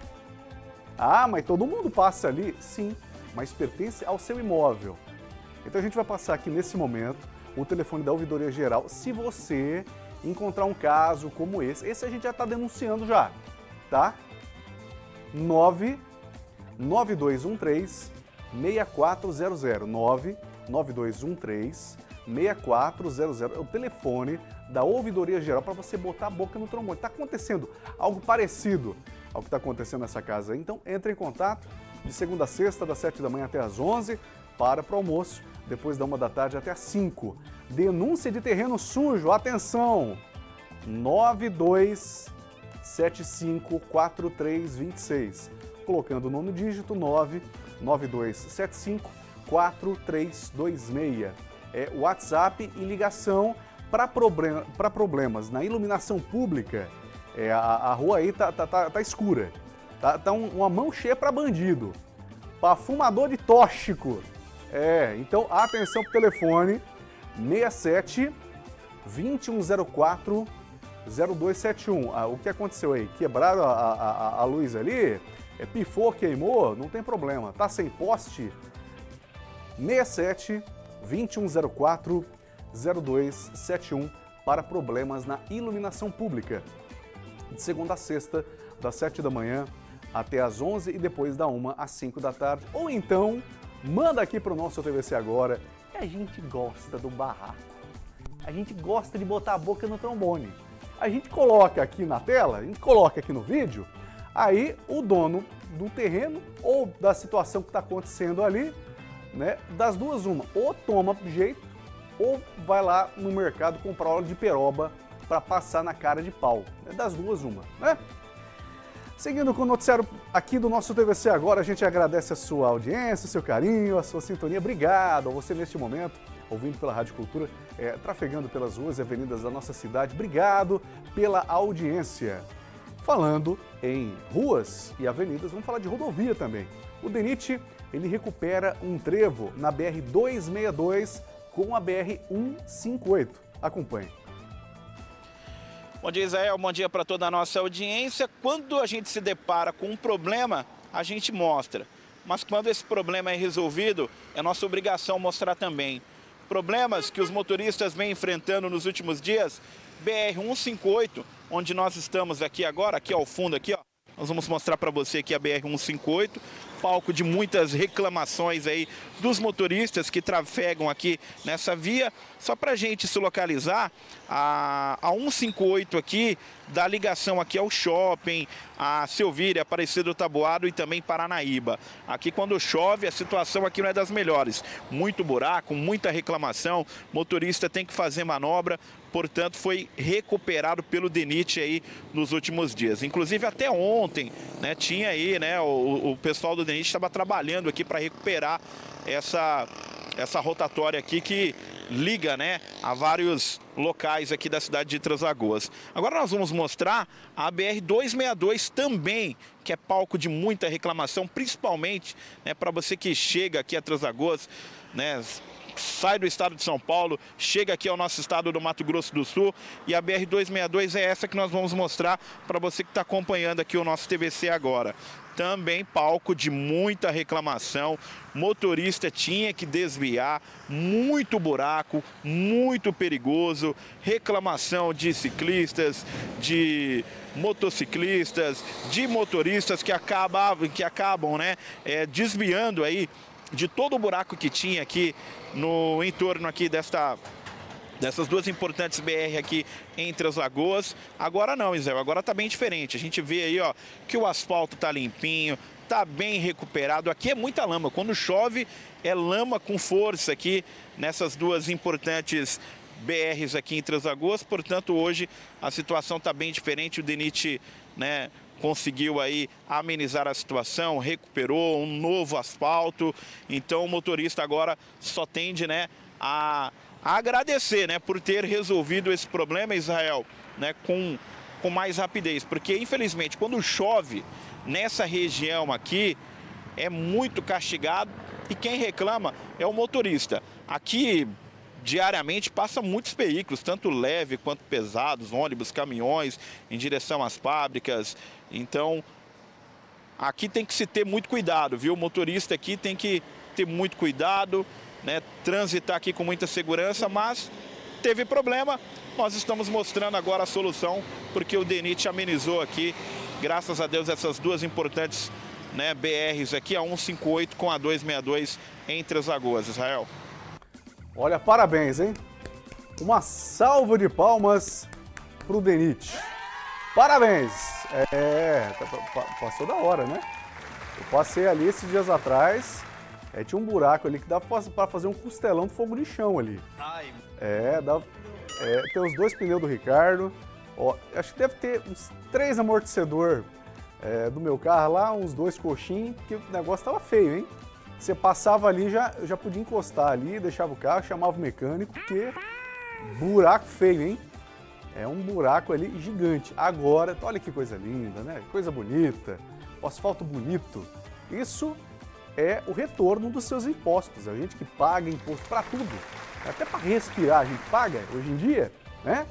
Ah, mas todo mundo passa ali? Sim, mas pertence ao seu imóvel. Então a gente vai passar aqui nesse momento o telefone da Ouvidoria Geral. Se você encontrar um caso como esse, esse a gente já está denunciando já, tá? 9 9213 6400 9 9213 6400 é o telefone da Ouvidoria Geral para você botar a boca no trombone. Está acontecendo algo parecido ao que está acontecendo nessa casa. Então entre em contato de segunda a sexta, das 7 da manhã até as 11, para para o almoço, depois da 1 da tarde até as 5. Denúncia de terreno sujo, atenção! 92754326. Colocando o nono dígito 99275 4326. É WhatsApp e ligação para problem problemas na iluminação pública. É, a, a, rua aí tá, tá, tá, tá escura. Tá, tá um, uma mão cheia para bandido. Para fumador de tóxico. É, então atenção pro telefone 67 2104 0271. Ah, o que aconteceu aí? Quebraram a, a, a, luz ali? É, pifou, queimou? Não tem problema. Tá sem poste? 67 2104 0271 para problemas na iluminação pública. De segunda a sexta, das 7 da manhã até as 11 e depois da 1 às 5 da tarde. Ou então, manda aqui para o nosso TVC Agora, que a gente gosta do barraco. A gente gosta de botar a boca no trombone. A gente coloca aqui na tela, a gente coloca aqui no vídeo, aí o dono do terreno ou da situação que está acontecendo ali, né? Das duas, uma, ou toma jeito, ou vai lá no mercado comprar óleo de peroba para passar na cara de pau. É das duas, uma, né? Seguindo com o noticiário aqui do nosso TVC Agora, a gente agradece a sua audiência, seu carinho, a sua sintonia. Obrigado a você neste momento, ouvindo pela Rádio Cultura, é, trafegando pelas ruas e avenidas da nossa cidade. Obrigado pela audiência. Falando em ruas e avenidas, vamos falar de rodovia também. O DENIT, ele recupera um trevo na BR-262 com a BR-158. Acompanhe. Bom dia, Israel. Bom dia para toda a nossa audiência. Quando a gente se depara com um problema, a gente mostra. Mas quando esse problema é resolvido, é nossa obrigação mostrar também. Problemas que os motoristas vêm enfrentando nos últimos dias, BR-158, onde nós estamos aqui agora, aqui ao fundo aqui, ó. Nós vamos mostrar para você aqui a BR-158, palco de muitas reclamações aí dos motoristas que trafegam aqui nessa via. Só para a gente se localizar, a, a 158 aqui dá ligação aqui ao shopping, a Silvíria, Aparecido Taboado e também Paranaíba. Aqui quando chove a situação aqui não é das melhores. Muito buraco, muita reclamação, motorista tem que fazer manobra, portanto foi recuperado pelo DENIT aí nos últimos dias. Inclusive até ontem, né, tinha aí, né, o, o pessoal do DENIT estava trabalhando aqui para recuperar essa essa rotatória aqui que liga, né, a vários locais aqui da cidade de Transagoas. Agora nós vamos mostrar a BR 262 também, que é palco de muita reclamação, principalmente, né, para você que chega aqui a Transagoas, né, sai do estado de São Paulo, chega aqui ao nosso estado do Mato Grosso do Sul e a BR-262 é essa que nós vamos mostrar para você que está acompanhando aqui o nosso TVC agora. Também palco de muita reclamação, motorista tinha que desviar, muito buraco, muito perigoso, reclamação de ciclistas, de motociclistas, de motoristas que acabam, que acabam né, é, desviando aí de todo o buraco que tinha aqui no entorno aqui desta dessas duas importantes BR aqui entre as lagoas. Agora não, Israel, agora tá bem diferente. A gente vê aí, ó, que o asfalto tá limpinho, tá bem recuperado. Aqui é muita lama. Quando chove, é lama com força aqui nessas duas importantes BRs aqui entre as lagoas. Portanto, hoje a situação tá bem diferente. O DENIT, né, conseguiu aí amenizar a situação, recuperou um novo asfalto. Então o motorista agora só tende, né, a agradecer, né, por ter resolvido esse problema, Israel, né, com com mais rapidez, porque infelizmente quando chove nessa região aqui é muito castigado e quem reclama é o motorista. Aqui diariamente passam muitos veículos, tanto leve quanto pesados, ônibus, caminhões, em direção às fábricas. Então, aqui tem que se ter muito cuidado, viu? O motorista aqui tem que ter muito cuidado, né? transitar aqui com muita segurança, mas teve problema. Nós estamos mostrando agora a solução, porque o DENIT amenizou aqui, graças a Deus, essas duas importantes né, BRs aqui, a 158 com a 262 entre as lagoas. Israel. Olha, parabéns, hein? Uma salva de palmas pro DENIT. Parabéns! É, passou da hora, né? Eu passei ali esses dias atrás, é, tinha um buraco ali que dá para fazer um costelão de fogo de chão ali. Ai. É, dá, é, tem os dois pneus do Ricardo. Ó, acho que deve ter uns três amortecedor é, do meu carro lá, uns dois coxinhos, porque o negócio tava feio, hein? Você passava ali, já, já podia encostar ali, deixava o carro, chamava o mecânico, porque buraco feio, hein? É um buraco ali gigante. Agora, olha que coisa linda, né? Coisa bonita, o asfalto bonito. Isso é o retorno dos seus impostos. A gente que paga imposto para tudo, até para respirar a gente paga hoje em dia, né?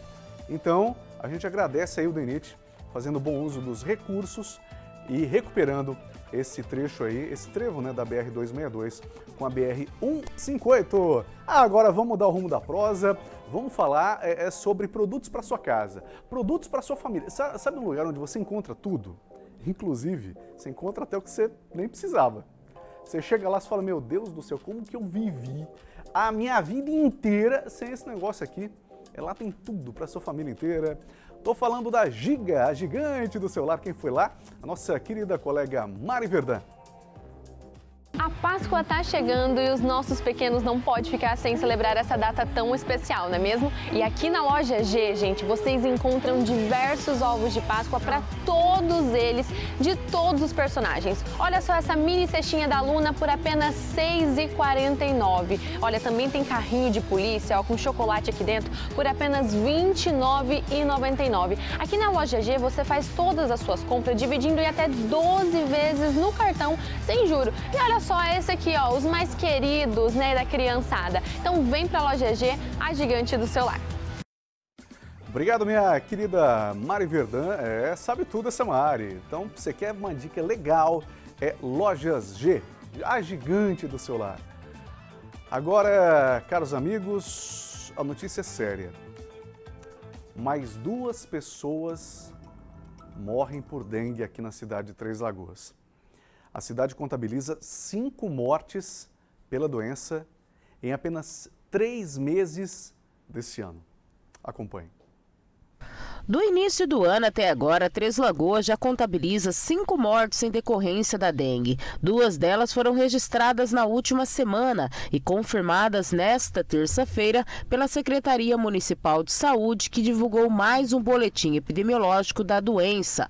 Então, a gente agradece aí o DENIT fazendo bom uso dos recursos e recuperando esse trecho aí, esse trevo né, da BR-262 com a BR-158. Ah, agora vamos mudar o rumo da prosa, vamos falar é, é sobre produtos para sua casa, produtos para sua família. Sabe, sabe um lugar onde você encontra tudo? Inclusive, você encontra até o que você nem precisava. Você chega lá e fala, meu Deus do céu, como que eu vivi a minha vida inteira sem esse negócio aqui? É, lá tem tudo para sua família inteira. Tô falando da Giga, a gigante do celular. Quem foi lá? A nossa querida colega Mari Verdão. A Páscoa está chegando e os nossos pequenos não podem ficar sem celebrar essa data tão especial, não é mesmo? E aqui na loja G, gente, vocês encontram diversos ovos de Páscoa para todos eles, de todos os personagens. Olha só essa mini cestinha da Luna por apenas R$ 6,49. Olha, também tem carrinho de polícia ó, com chocolate aqui dentro por apenas R$ 29,99. Aqui na loja G você faz todas as suas compras dividindo em até 12 vezes no cartão sem juro. E olha só esse aqui, ó, os mais queridos, né, da criançada. Então vem pra loja G, a gigante do celular. Obrigado, minha querida Mari Verdun. É, sabe tudo essa Mari. Então, você quer uma dica legal, é Lojas G, a gigante do seu lar. Agora, caros amigos, a notícia é séria. Mais duas pessoas morrem por dengue aqui na cidade de Três Lagoas. A cidade contabiliza cinco mortes pela doença em apenas três meses desse ano. Acompanhe. Do início do ano até agora, Três Lagoas já contabiliza cinco mortes em decorrência da dengue. Duas delas foram registradas na última semana e confirmadas nesta terça-feira pela Secretaria Municipal de Saúde, que divulgou mais um boletim epidemiológico da doença.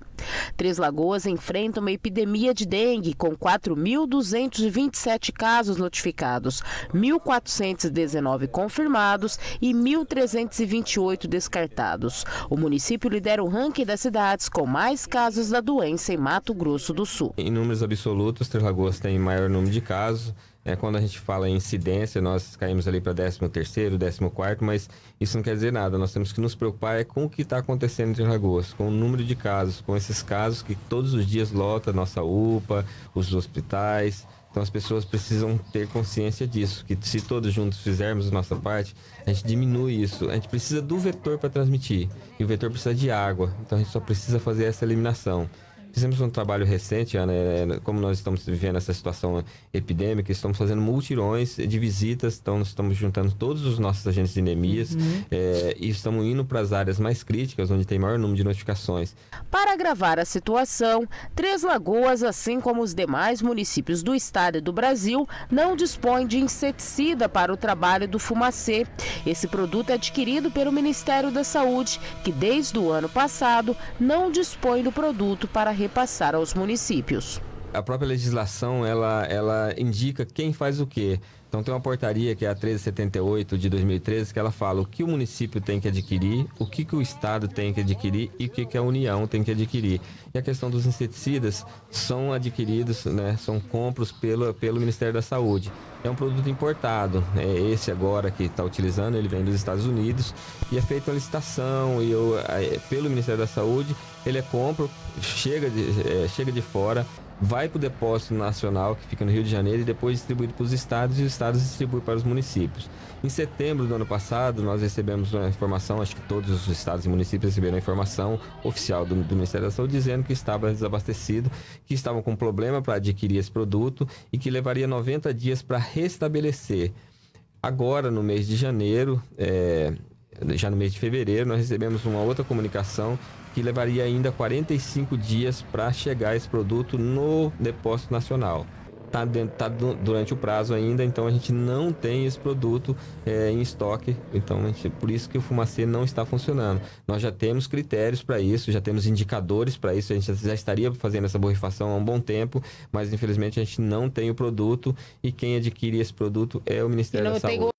Três Lagoas enfrenta uma epidemia de dengue com 4.227 casos notificados, 1.419 confirmados e 1.328 descartados. O município lidera o ranking das cidades com mais casos da doença em Mato Grosso do Sul. Em números absolutos, Três Lagoas tem maior número de casos. É, quando a gente fala em incidência, nós caímos ali para 13º, 14º, mas isso não quer dizer nada. Nós temos que nos preocupar é com o que está acontecendo em Três Lagoas, com o número de casos, com esses casos que todos os dias lota nossa UPA, os hospitais. Então as pessoas precisam ter consciência disso, que se todos juntos fizermos nossa parte, a gente diminui isso. A gente precisa do vetor para transmitir, e o vetor precisa de água, então a gente só precisa fazer essa eliminação. Fizemos um trabalho recente, Ana, é, como nós estamos vivendo essa situação epidêmica, estamos fazendo multirões de visitas, então nós estamos juntando todos os nossos agentes de endemias Uhum. é, e estamos indo para as áreas mais críticas, onde tem maior número de notificações. Para agravar a situação, Três Lagoas, assim como os demais municípios do estado e do Brasil, não dispõem de inseticida para o trabalho do fumacê. Esse produto é adquirido pelo Ministério da Saúde, que desde o ano passado não dispõe do produto para repassar aos municípios. a própria legislação ela, ela indica quem faz o quê. Então tem uma portaria que é a 1378 de 2013 que ela fala o que o município tem que adquirir, o que, que o estado tem que adquirir e o que, que a União tem que adquirir. E a questão dos inseticidas são adquiridos, né, são compros pelo, pelo Ministério da Saúde. É um produto importado, é esse agora que está utilizando, ele vem dos Estados Unidos e é feita uma licitação e eu, pelo Ministério da Saúde, ele é compro, chega de, eh, chega de fora, vai para o depósito nacional que fica no Rio de Janeiro e depois distribuído para os estados e os estados distribuem para os municípios. Em setembro do ano passado, nós recebemos uma informação, acho que todos os estados e municípios receberam a informação oficial do, do Ministério da Saúde dizendo que estava desabastecido, que estavam com problema para adquirir esse produto e que levaria 90 dias para restabelecer. Agora, no mês de janeiro, é, já no mês de fevereiro, nós recebemos uma outra comunicação que levaria ainda 45 dias para chegar esse produto no depósito nacional. Está tá du- durante o prazo ainda, então a gente não tem esse produto é, em estoque, então a gente- por isso que o fumacê não está funcionando. Nós já temos critérios para isso, já temos indicadores para isso, a gente já estaria fazendo essa borrifação há um bom tempo, mas infelizmente a gente não tem o produto e quem adquire esse produto é o Ministério da Saúde.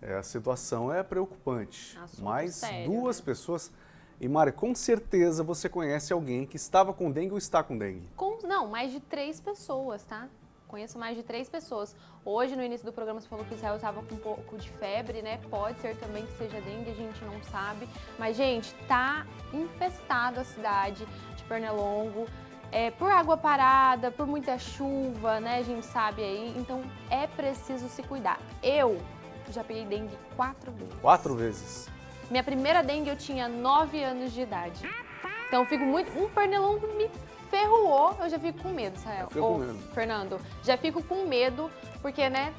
É, a situação é preocupante. Mais sério, duas pessoas. E Mari, com certeza você conhece alguém que estava com dengue ou está com dengue. Com, não, mais de três pessoas, tá? Conheço mais de três pessoas. Hoje, no início do programa, você falou que Israel estava com um pouco de febre, né? Pode ser também que seja dengue, a gente não sabe. Mas, gente, tá infestado a cidade de Pernalongo. É, por água parada, por muita chuva, né? A gente sabe aí. Então, é preciso se cuidar. Eu já peguei dengue quatro vezes. Quatro vezes. Minha primeira dengue eu tinha 9 anos de idade. Então eu fico muito. Um pernilongo me ferroou, eu já fico com medo, Israel. fico com medo. Fernando, já fico com medo, porque, né?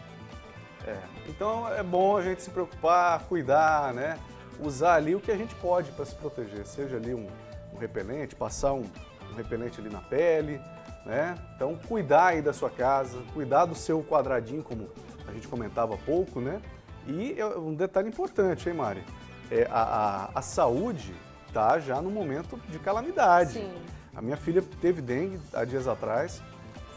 É. Então é bom a gente se preocupar, cuidar, né? Usar ali o que a gente pode para se proteger, seja ali um, um repelente, passar um, um repelente ali na pele, né? Então cuidar aí da sua casa, cuidar do seu quadradinho, como a gente comentava há pouco, né? E um detalhe importante, hein, Mari? É, a, a, a saúde tá já no momento de calamidade. Sim. A minha filha teve dengue há dias atrás,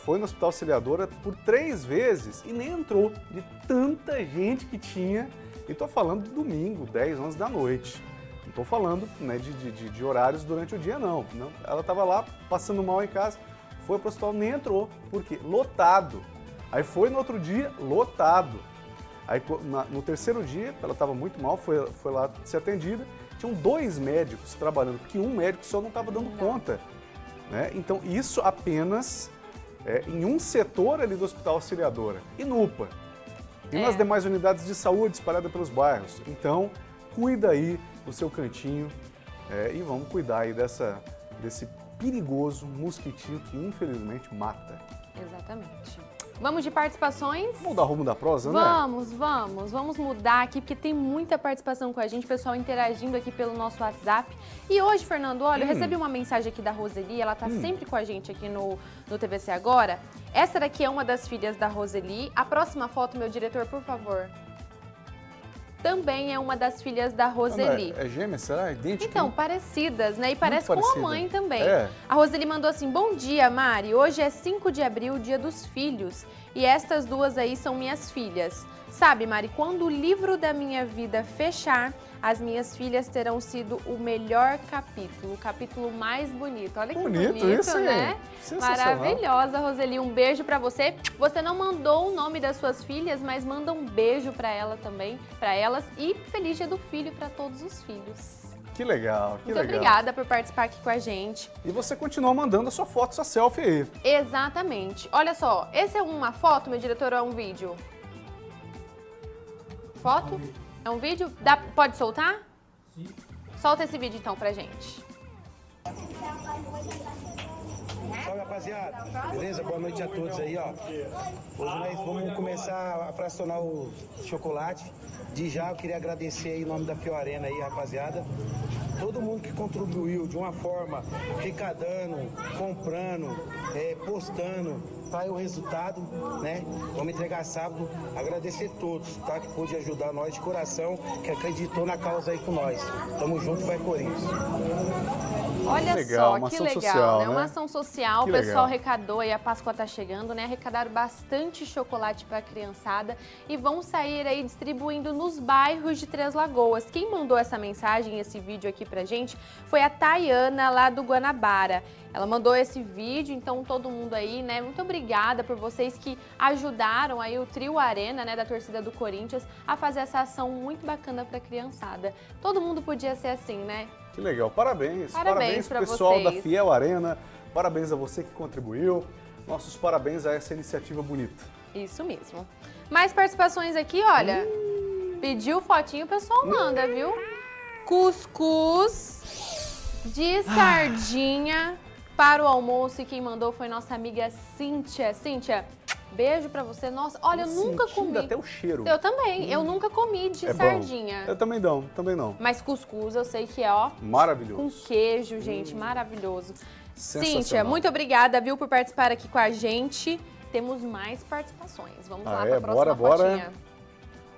foi no Hospital Auxiliadora por três vezes e nem entrou de tanta gente que tinha. E tô falando de domingo, 10, 11 da noite. Não tô falando né, de, de- de- horários durante o dia, não. não. Ela tava lá passando mal em casa, foi pro hospital, nem entrou. Por quê? Lotado. Aí foi no outro dia, lotado. Aí na- no terceiro dia, ela estava muito mal, foi, foi lá ser atendida tinham dois médicos trabalhando, porque um médico só não estava dando conta. Né? Então, isso apenas é, em um setor ali do Hospital Auxiliadora e no UPA. E É. nas demais unidades de saúde espalhadas pelos bairros. Então, cuida aí do seu cantinho é, e vamos cuidar aí dessa, desse perigoso mosquitinho que infelizmente mata. Exatamente. Vamos de participações? Vamos dar rumo da prosa, né? Vamos, vamos, vamos mudar aqui, porque tem muita participação com a gente, pessoal interagindo aqui pelo nosso WhatsApp. E hoje, Fernando, olha, eu Hum. recebi uma mensagem aqui da Roseli, ela tá Hum. sempre com a gente aqui no, no TVC Agora. Essa daqui é uma das filhas da Roseli. A próxima foto, meu diretor, por favor. Também é uma das filhas da Roseli. É, é gêmea, será? Idêntica? Então, parecidas, né? E parece com a mãe também. É. A Roseli mandou assim: Bom dia, Mari. Hoje é 5 de abril, dia dos filhos. E estas duas aí são minhas filhas. Sabe, Mari, quando o livro da minha vida fechar, as minhas filhas terão sido o melhor capítulo, o capítulo mais bonito. Olha que Bonito bonito, isso, né? Maravilhosa, Roseli. Um beijo pra você. Você não mandou o nome das suas filhas, mas manda um beijo pra ela também, pra elas e feliz dia do filho pra todos os filhos. Que legal, que Muito legal. obrigada por participar aqui com a gente. E você continua mandando a sua foto, sua selfie aí. Exatamente. Olha só, esse é uma foto, meu diretor, ou é um vídeo? Foto? É um vídeo? Dá- pode soltar? Sim. Solta esse vídeo então pra gente. Salve rapaziada, beleza? Boa noite a todos aí, ó. Hoje nós vamos começar a fracionar o chocolate. De já eu queria agradecer aí em nome da Fio Arena aí, rapaziada. Todo mundo que contribuiu de uma forma, arrecadando, comprando, é, postando, tá aí o resultado, né? Vamos entregar sábado. Agradecer todos, tá? Que pôde ajudar nós de coração, que acreditou na causa aí com nós. Tamo junto, vai Corinthians. Olha legal, só, uma que ação legal, social, né? né? Uma ação social, Que o pessoal legal. arrecadou e a Páscoa tá chegando, né? Arrecadaram bastante chocolate pra criançada e vão sair aí distribuindo nos bairros de Três Lagoas. Quem mandou essa mensagem, esse vídeo aqui pra gente, foi a Tayana lá do Guanabara. Ela mandou esse vídeo, então todo mundo aí, né? Muito obrigada por vocês que ajudaram aí o Trio Arena, né, da torcida do Corinthians, a fazer essa ação muito bacana pra criançada. Todo mundo podia ser assim, né? Que legal, parabéns. Parabéns pra pessoal da vocês. Fiel Arena. Parabéns a você que contribuiu. Nossos parabéns a essa iniciativa bonita. Isso mesmo. Mais participações aqui, olha. Pediu fotinho, o pessoal manda, viu? Cuscuz de sardinha para o almoço. E quem mandou foi nossa amiga Cíntia. Cíntia, beijo pra você. Nossa, olha, eu nunca Sentindo comi. até o cheiro. Eu também, eu nunca comi de É bom. sardinha. Eu também não, também não. Mas cuscuz eu sei que é, ó, Maravilhoso. com queijo, gente, maravilhoso. Sensacional. Cíntia, muito obrigada, viu, por participar aqui com a gente. Temos mais participações. Vamos Ah, lá é? para a próxima Bora, bora. fotinha.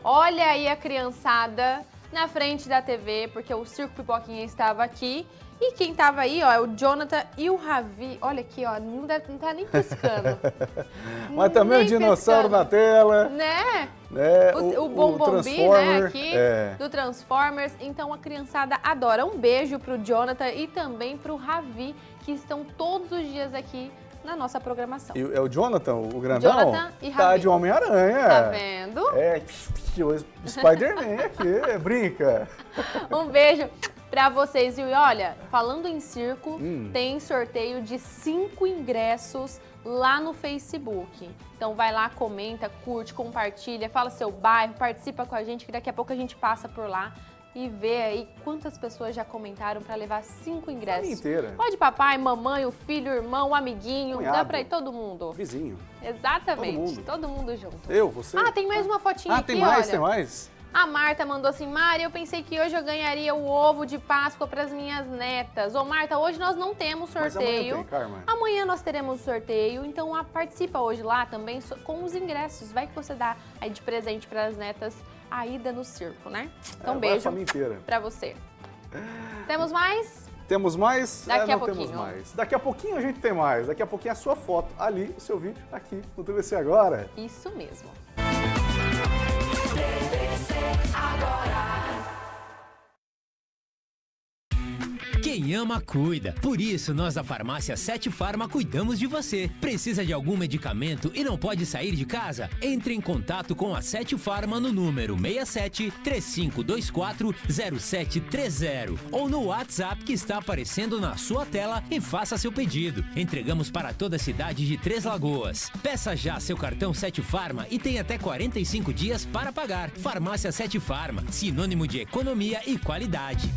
Olha aí a criançada na frente da TV, porque o Circo Pipoquinha estava aqui. E quem estava aí, ó, é o Jonathan e o Ravi. Olha aqui, ó, não, deve, não tá nem piscando. Mas também o Nem dinossauro piscando. na tela. né? né? O, o Bombombi, né, aqui, é. do Transformers. Então a criançada adora. Um beijo pro Jonathan e também pro Ravi, que estão todos os dias aqui na nossa programação. E é o Jonathan, o grandão? Jonathan e Tá Ravi. de Homem-Aranha. Tá vendo? É, o Spider-Man aqui, brinca. Um beijo pra vocês. E olha, falando em circo, Hum. tem sorteio de cinco ingressos lá no Facebook. Então vai lá, comenta, curte, compartilha, fala seu bairro, participa com a gente, que daqui a pouco a gente passa por lá e vê aí quantas pessoas já comentaram pra levar cinco ingressos. inteira. Pode papai, mamãe, o filho, o irmão, o amiguinho, dá Cunhado. pra ir todo mundo. Vizinho. Exatamente, Todo mundo. todo mundo junto. Eu, você. Ah, tem mais uma fotinha Ah, aqui, tem mais, olha. tem mais? A Marta mandou assim, Mari, eu pensei que hoje eu ganharia o ovo de Páscoa para as minhas netas. Ô Marta, hoje nós não temos Mas amanhã sorteio. tem, Carmen. Amanhã nós teremos sorteio, então ah, participa hoje lá também com os ingressos. Vai que você dá aí de presente para as netas a ida no circo, né? Então É, a beijo para você. Temos mais? Temos mais? Daqui É, a pouquinho. mais. Daqui a pouquinho a gente tem mais. Daqui a pouquinho a sua foto ali, o seu vídeo aqui no TVC Agora. Isso mesmo. Quem Quem ama, cuida. Por isso, nós da farmácia Sete Farma cuidamos de você. Precisa de algum medicamento e não pode sair de casa? Entre em contato com a Sete Farma no número 67 3524 0730 ou no WhatsApp que está aparecendo na sua tela e faça seu pedido. Entregamos para toda a cidade de Três Lagoas. Peça já seu cartão Sete Farma e tem até 45 dias para pagar. Farmácia Sete Farma, sinônimo de economia e qualidade.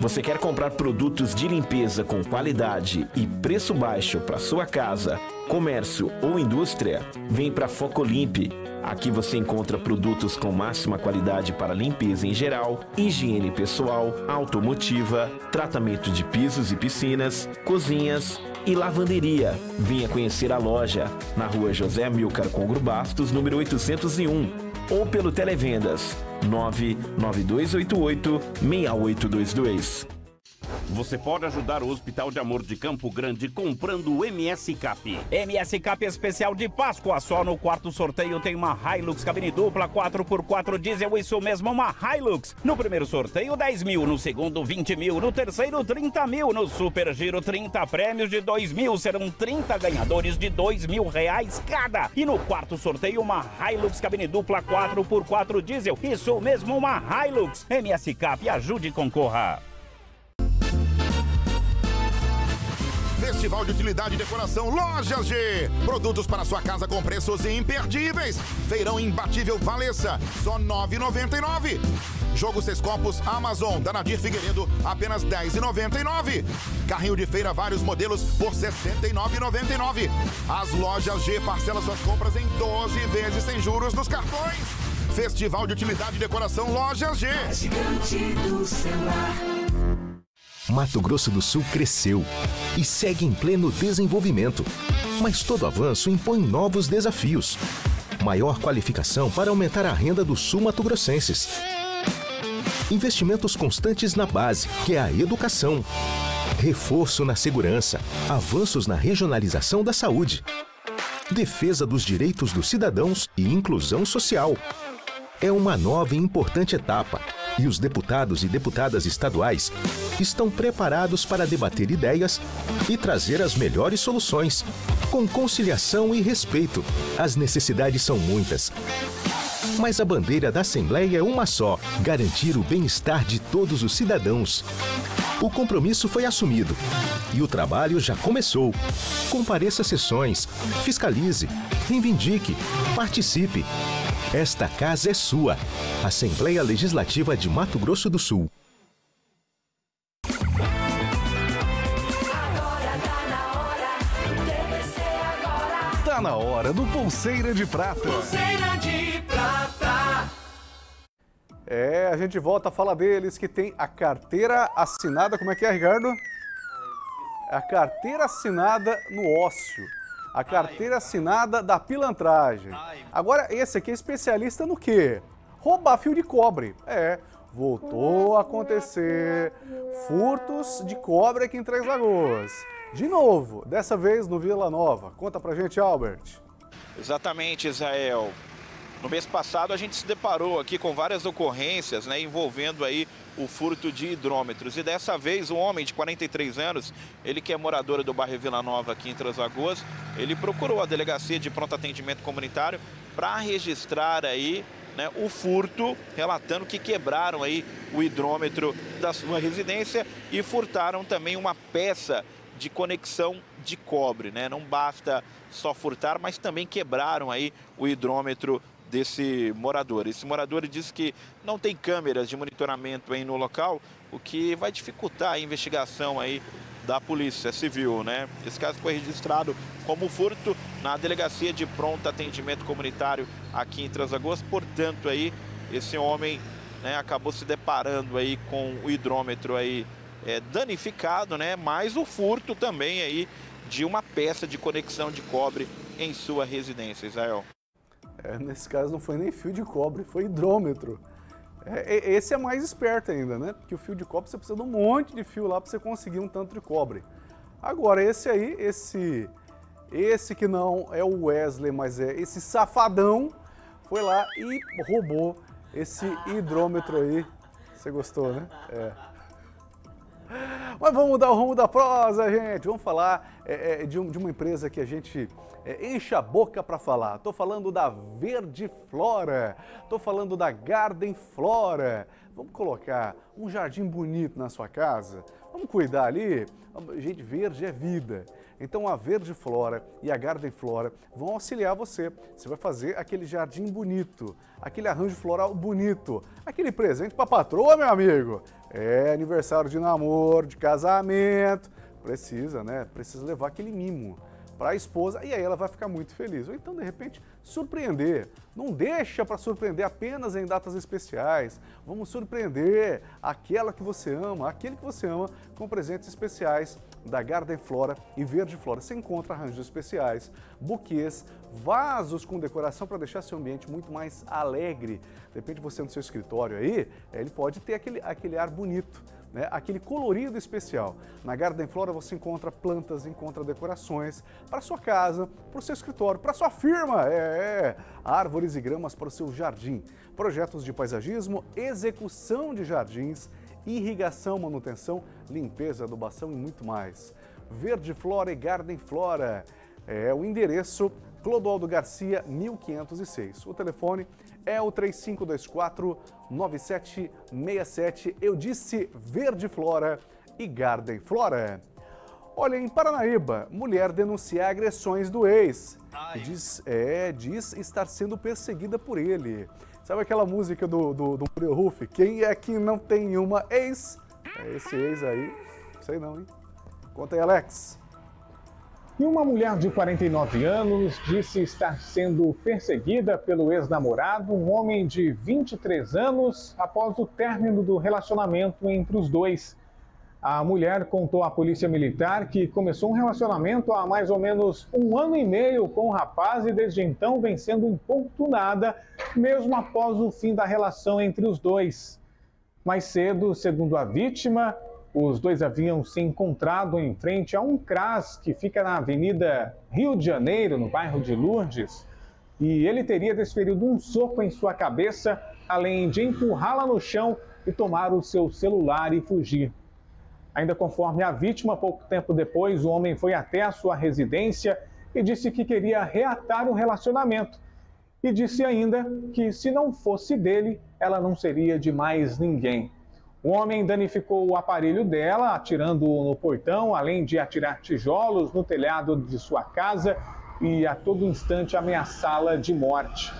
Você quer comprar produtos de limpeza com qualidade e preço baixo para sua casa, comércio ou indústria? Vem para Focolimpe. Aqui você encontra produtos com máxima qualidade para limpeza em geral, higiene pessoal, automotiva, tratamento de pisos e piscinas, cozinhas e lavanderia. Venha conhecer a loja na rua José Milcar Congro Bastos, número 801, ou pelo Televendas 99288 6822. Você pode ajudar o Hospital de Amor de Campo Grande comprando o MS Cap. MS Cap especial de Páscoa. Só no quarto sorteio tem uma Hilux cabine dupla 4x4 diesel. Isso mesmo, uma Hilux. No primeiro sorteio, 10 mil. No segundo, 20 mil. No terceiro, 30 mil. No Super Giro, 30 prêmios de 2 mil. Serão 30 ganhadores de 2 mil reais cada. E no quarto sorteio, uma Hilux cabine dupla 4x4 diesel. Isso mesmo, uma Hilux. MS Cap, ajude e concorra. Festival de Utilidade e Decoração Lojas G. Produtos para sua casa com preços imperdíveis. Feirão imbatível Valessa, só R$ 9,99. Jogo Seis Copos Amazon, da Nadir Figueiredo, apenas R$ 10,99. Carrinho de feira, vários modelos, por R$ 69,99. As Lojas G parcela suas compras em 12 vezes sem juros nos cartões. Festival de Utilidade e Decoração Lojas G. Gigante do celular. Mato Grosso do Sul cresceu e segue em pleno desenvolvimento. Mas todo avanço impõe novos desafios. Maior qualificação para aumentar a renda dos sul-mato-grossenses. Investimentos constantes na base, que é a educação. Reforço na segurança. Avanços na regionalização da saúde. Defesa dos direitos dos cidadãos e inclusão social. É uma nova e importante etapa e os deputados e deputadas estaduais estão preparados para debater ideias e trazer as melhores soluções, com conciliação e respeito. As necessidades são muitas. Mas a bandeira da Assembleia é uma só: garantir o bem-estar de todos os cidadãos. O compromisso foi assumido e o trabalho já começou. Compareça sessões, fiscalize, reivindique, participe. Esta casa é sua. Assembleia Legislativa de Mato Grosso do Sul. Tá na hora do Pulseira de Prata. Pulseira de prata. É, a gente volta a falar deles que tem a carteira assinada. Como é que é, Ricardo? A carteira assinada no ócio. A carteira assinada da pilantragem. Agora, esse aqui é especialista no quê? Roubar fio de cobre. É, voltou a acontecer furtos de cobre aqui em Três Lagoas. De novo, dessa vez no Vila Nova. Conta pra gente, Albert. Exatamente, Israel. No mês passado a gente se deparou aqui com várias ocorrências, né, envolvendo aí o furto de hidrômetros. E dessa vez um homem de 43 anos, ele que é morador do bairro Vila Nova aqui em Três ele procurou a delegacia de pronto atendimento comunitário para registrar aí né, o furto, relatando que quebraram aí o hidrômetro da sua residência e furtaram também uma peça de conexão de cobre, né? Não basta só furtar, mas também quebraram aí o hidrômetro desse morador. Esse morador diz que não tem câmeras de monitoramento aí no local, o que vai dificultar a investigação aí da Polícia Civil, né? Esse caso foi registrado como furto na Delegacia de Pronto Atendimento Comunitário aqui em Transagosto. Portanto, aí esse homem né, acabou se deparando aí com o hidrômetro aí é, danificado, né? Mais o furto também aí de uma peça de conexão de cobre em sua residência, Israel. É, nesse caso não foi nem fio de cobre, foi hidrômetro. É, esse é mais esperto ainda, né? Porque o fio de cobre você precisa de um monte de fio lá para você conseguir um tanto de cobre. Agora, esse aí, esse, esse que não é o Wesley, mas é esse safadão, foi lá e roubou esse hidrômetro aí. Você gostou, né? É. Mas vamos mudar o rumo da prosa, gente. Vamos falar é, é, de, um, de, uma empresa que a gente é, enche a boca para falar. Estou falando da Verde Flora. Estou falando da Garden Flora. Vamos colocar um jardim bonito na sua casa? Vamos cuidar ali? Gente, verde é vida. Então a Verde Flora e a Garden Flora vão auxiliar você. Você vai fazer aquele jardim bonito, aquele arranjo floral bonito, aquele presente para patroa, meu amigo. É aniversário de namoro, de casamento. Precisa, né? Precisa levar aquele mimo para a esposa e aí ela vai ficar muito feliz. Ou então, de repente, surpreender. Não deixa para surpreender apenas em datas especiais. Vamos surpreender aquela que você ama, aquele que você ama, com presentes especiais da Garden Flora e Verde Flora. Você encontra arranjos especiais, buquês, vasos com decoração para deixar seu ambiente muito mais alegre. De repente você no seu escritório aí, ele pode ter aquele, aquele ar bonito né, aquele colorido especial. Na Garden Flora você encontra plantas, encontra decorações para sua casa, para o seu escritório, para sua firma, é, é, árvores e gramas para o seu jardim, projetos de paisagismo, execução de jardins, irrigação, manutenção, limpeza, adubação e muito mais. Verde Flora e Garden Flora é o endereço Clodoaldo Garcia, 1506. O telefone é o 3524 9767. Eu disse Verde Flora e Garden Flora. Olha, em Paranaíba, mulher denuncia agressões do ex. Diz, é, diz estar sendo perseguida por ele. Sabe aquela música do, do, do Murilo Ruff? Quem é que não tem uma ex? É esse ex aí. Sei não, hein? Conta aí, Alex. E uma mulher de 49 anos disse estar sendo perseguida pelo ex-namorado, um homem de 23 anos, após o término do relacionamento entre os dois. A mulher contou à polícia militar que começou um relacionamento há mais ou menos um ano e meio com o rapaz e desde então vem sendo importunada, mesmo após o fim da relação entre os dois. Mais cedo, segundo a vítima, os dois haviam se encontrado em frente a um CRAS que fica na Avenida Rio de Janeiro, no bairro de Lourdes, e ele teria desferido um soco em sua cabeça, além de empurrá-la no chão e tomar o seu celular e fugir. Ainda conforme a vítima, pouco tempo depois, o homem foi até a sua residência e disse que queria reatar o relacionamento. E disse ainda que, se não fosse dele, ela não seria de mais ninguém. O homem danificou o aparelho dela, atirando no portão, além de atirar tijolos no telhado de sua casa e a todo instante ameaçá-la de morte.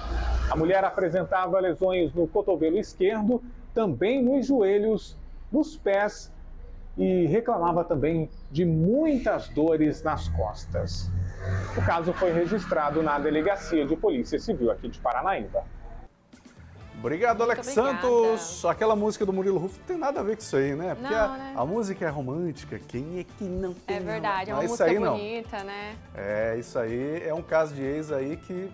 A mulher apresentava lesões no cotovelo esquerdo, também nos joelhos, nos pés e reclamava também de muitas dores nas costas. O caso foi registrado na Delegacia de Polícia Civil aqui de Paranaíba. Obrigado, Alex Santos. Aquela música do Murilo Rufo não tem nada a ver com isso aí, né? Porque não, a, né? a, música é romântica. Quem é que não tem? É verdade, é uma Mas música aí, bonita, não. né? É, isso aí é um caso de ex aí que.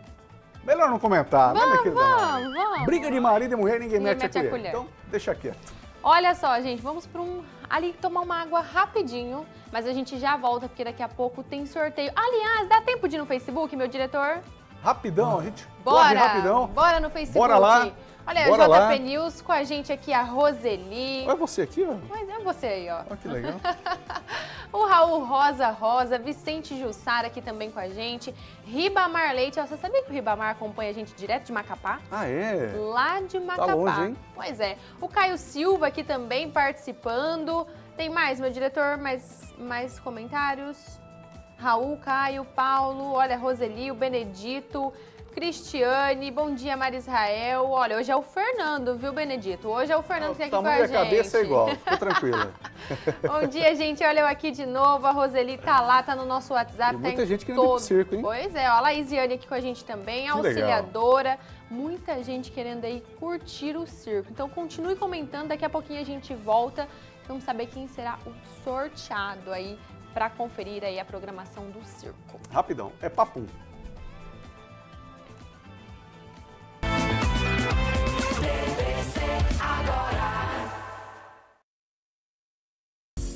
Melhor não comentar, né, Vamos, minha querida? vamos, vamos. Briga de marido e mulher, ninguém, Ninguém mete, mete a, a colher. colher. Então, deixa quieto. Olha só, gente, vamos para um ali tomar uma água rapidinho, mas a gente já volta porque daqui a pouco tem sorteio. Aliás, dá tempo de ir no Facebook, meu diretor? Rapidão, a gente corre Bora! rapidão. Bora no Facebook. Bora lá. Olha, Bora a. JP News com a gente aqui, a Roseli. Olha você aqui, ó. Mas é você aí, ó. Olha que legal. O Raul Rosa Rosa, Vicente Jussara aqui também com a gente. Ribamar Leite, ó, você sabia que o Ribamar acompanha a gente direto de Macapá? Ah, é? Lá de Macapá. longe, hein? Pois é. O Caio Silva aqui também participando. Tem mais, meu diretor, mais, mais comentários? Raul, Caio, Paulo, olha, Roseli, o Benedito, Cristiane, bom dia, Maria Israel. Olha, hoje é o Fernando, viu, Benedito? Hoje é o Fernando que tá O aqui com a tamanho da gente. cabeça é igual, fica tranquila. Bom dia, gente. Olha eu aqui de novo. A Roseli tá lá, tá no nosso WhatsApp. Tem tá muita em gente pro todo. circo, hein? Pois é, ó, a Laísiane aqui com a gente também, Que legal. auxiliadora. Muita gente querendo aí curtir o circo. Então continue comentando, daqui a pouquinho a gente volta. Vamos saber quem será o sorteado aí para conferir aí a programação do circo. Rapidão, é papum.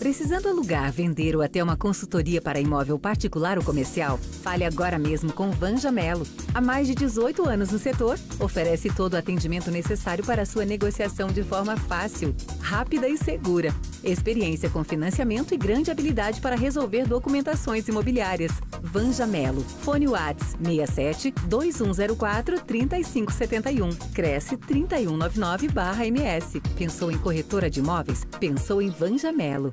Precisando alugar, vender ou até uma consultoria para imóvel particular ou comercial? Fale agora mesmo com Vanja Melo. Há mais de 18 anos no setor, oferece todo o atendimento necessário para sua negociação de forma fácil, rápida e segura. Experiência com financiamento e grande habilidade para resolver documentações imobiliárias. Vanja Melo. Fone Whats 67 2104 3571. Cresce 3199/MS. Pensou em corretora de imóveis? Pensou em Vanja Melo.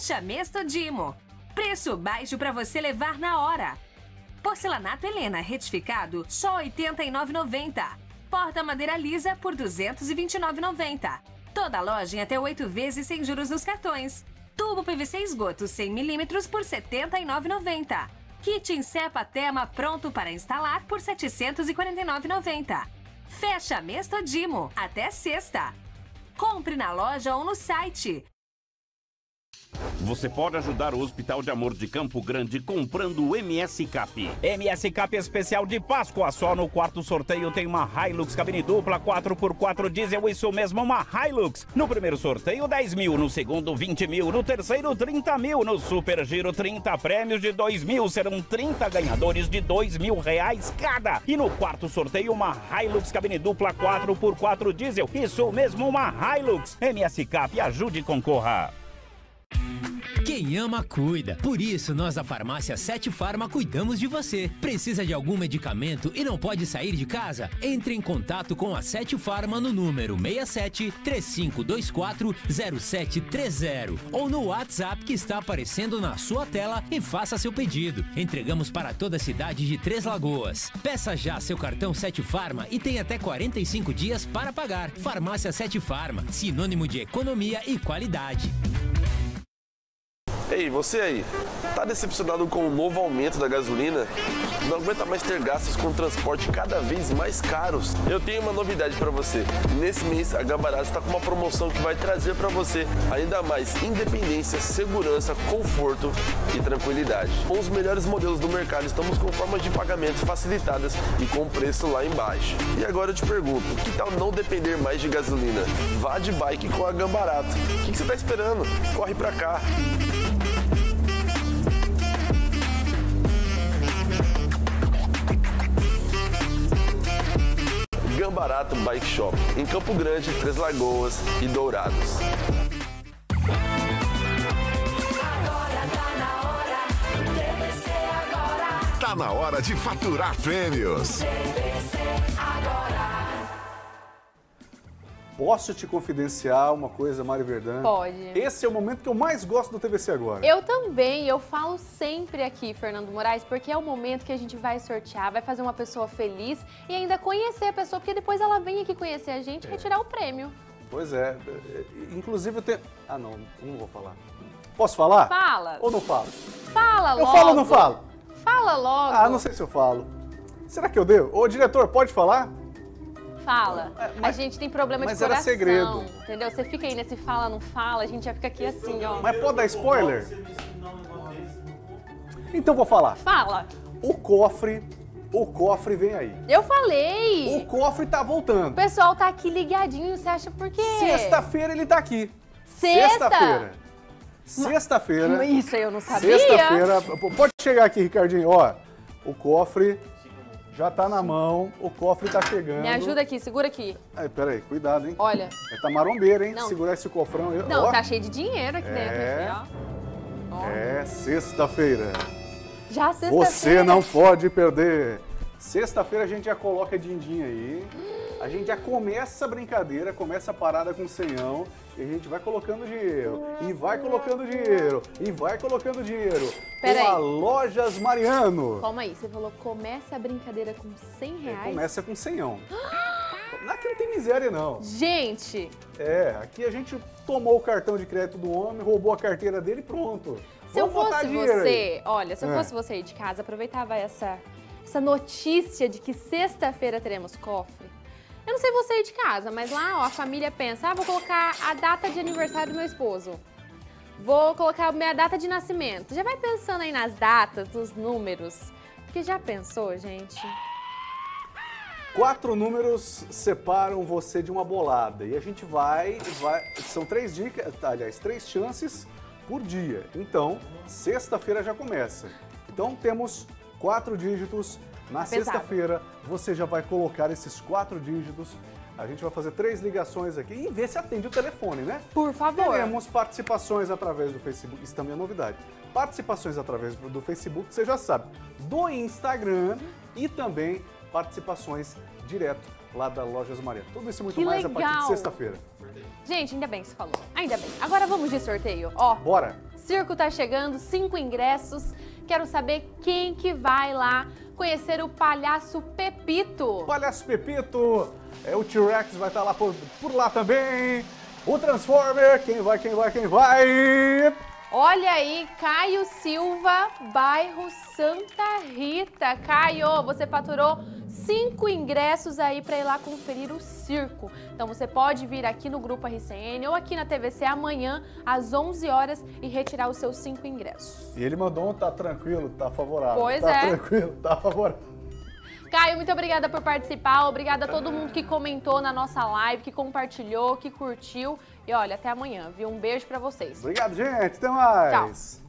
Fecha mês Todimo. Preço baixo para você levar na hora. Porcelanato Helena retificado só R$ 89,90. Porta madeira lisa por R$ 229,90. Toda loja em até oito vezes sem juros nos cartões. Tubo PVC esgoto 100mm por R$ 79,90. Kit Insepa Tema pronto para instalar por R$ 749,90. Fecha mês Todimo até sexta. Compre na loja ou no site. Você pode ajudar o Hospital de Amor de Campo Grande comprando o MS Cap. MS Cap especial de Páscoa. Só no quarto sorteio tem uma Hilux cabine dupla 4x4 diesel. Isso mesmo, uma Hilux. No primeiro sorteio, 10 mil. No segundo, 20 mil. No terceiro, 30 mil. No Super Giro, 30 prêmios de 2 mil. Serão 30 ganhadores de 2 mil reais cada. E no quarto sorteio, uma Hilux cabine dupla 4x4 diesel. Isso mesmo, uma Hilux. MS Cap, ajude e concorra. Quem ama, cuida. Por isso, nós da farmácia Sete Farma cuidamos de você. Precisa de algum medicamento e não pode sair de casa? Entre em contato com a Sete Farma no número 67 3524 0730 ou no WhatsApp que está aparecendo na sua tela e faça seu pedido. Entregamos para toda a cidade de Três Lagoas. Peça já seu cartão Sete Farma e tem até 45 dias para pagar. Farmácia Sete Farma, sinônimo de economia e qualidade. Ei, você aí, tá decepcionado com o novo aumento da gasolina? Não aguenta mais ter gastos com transporte cada vez mais caros? Eu tenho uma novidade para você. Nesse mês, a Gambarato está com uma promoção que vai trazer para você ainda mais independência, segurança, conforto e tranquilidade. Com os melhores modelos do mercado, estamos com formas de pagamento facilitadas e com preço lá embaixo. E agora eu te pergunto, que tal não depender mais de gasolina? Vá de bike com a Gambarato. O que, que você está esperando? Corre para cá. Gambarato Bike Shop, em Campo Grande, Três Lagoas e Dourados. Tá na hora de faturar prêmios. Posso te confidenciar uma coisa, Mari Verdão? Pode. Esse é o momento que eu mais gosto do TVC agora. Eu também, eu falo sempre aqui, Fernando Moraes, porque é o momento que a gente vai sortear, vai fazer uma pessoa feliz e ainda conhecer a pessoa, porque depois ela vem aqui conhecer a gente e É. retirar o prêmio. Pois é. Inclusive eu tenho. Ah, não, não vou falar. Posso falar? Fala. Ou não falo? Fala Eu logo. falo ou não falo? Fala logo. Ah, não sei se eu falo. Será que eu devo? Ô, diretor, pode falar? Fala. a gente tem problema É, mas de era coração. segredo. Entendeu? Você fica aí nesse fala, não fala, a gente já fica aqui assim, ó. Mas pode dar spoiler? Então vou falar. Fala. O cofre, o cofre vem aí. Eu falei. O cofre tá O voltando. pessoal tá aqui ligadinho, você acha por quê? Sexta-feira ele tá aqui. Sexta? Sexta-feira. Sexta-feira. Isso aí eu não sabia. Sexta-feira. Pode chegar aqui, Ricardinho. Ó, o cofre já tá na mão, o cofre tá chegando. Me ajuda aqui, segura aqui. Ai, peraí, cuidado, hein? Olha. É tá marombeiro, hein? Não. Segurar esse cofrão. aí, Não, ó. tá cheio de dinheiro aqui É. dentro, aqui, ó. É sexta-feira. Já sexta-feira. Você não pode perder. Sexta-feira a gente já coloca din-din aí. A gente já começa a brincadeira, começa a parada com senhão. E a gente vai colocando dinheiro. E vai colocando dinheiro. E vai colocando dinheiro. Pera com aí. Lojas Mariano. Calma aí, você falou começa a brincadeira com 100 reais? Começa com senhão. Aqui não tem miséria, não. Gente, É, aqui a gente tomou o cartão de crédito do homem, roubou a carteira dele e pronto. se eu Vamos botar fosse você, aí. olha, se eu É. fosse você aí de casa, aproveitava essa, essa notícia de que sexta-feira teremos cofre. Eu não sei você aí de casa, mas lá ó, a família pensa, ah, vou colocar a data de aniversário do meu esposo. Vou colocar a minha data de nascimento. Já vai pensando aí nas datas, nos números. Porque já pensou, gente? Quatro números separam você de uma bolada. E a gente vai, vai. São três dicas, aliás, três chances por dia. Então, sexta-feira já começa. Então, temos quatro dígitos. Na sexta-feira, você já vai colocar esses quatro dígitos. A gente vai fazer três ligações aqui e ver se atende o telefone, né? Por favor. Teremos participações através do Facebook. Isso também é novidade. Participações através do Facebook, você já sabe. Do Instagram e também participações direto lá da Lojas Maria. Tudo isso e muito Que mais a partir de legal. sexta-feira. Gente, ainda bem que você falou. Ainda bem. Agora vamos de sorteio. Ó, Bora! circo tá chegando, cinco ingressos. Quero saber quem que vai lá conhecer o Palhaço Pepito. Palhaço Pepito, é, o T-Rex vai estar lá por, por lá também. O Transformer, quem vai, quem vai, quem vai? Olha aí, Caio Silva, bairro Santa Rita. Caio, você faturou cinco ingressos aí para ir lá conferir o circo. Então você pode vir aqui no Grupo RCN ou aqui na TVC amanhã às 11 horas e retirar os seus cinco ingressos. E ele mandou um tá tranquilo, tá favorável. Pois tá é. tranquilo, tá favorável. Caio, muito obrigada por participar. Obrigada a todo mundo que comentou na nossa live, que compartilhou, que curtiu. E olha, até amanhã, viu? Um beijo para vocês. Obrigado, gente. Até mais.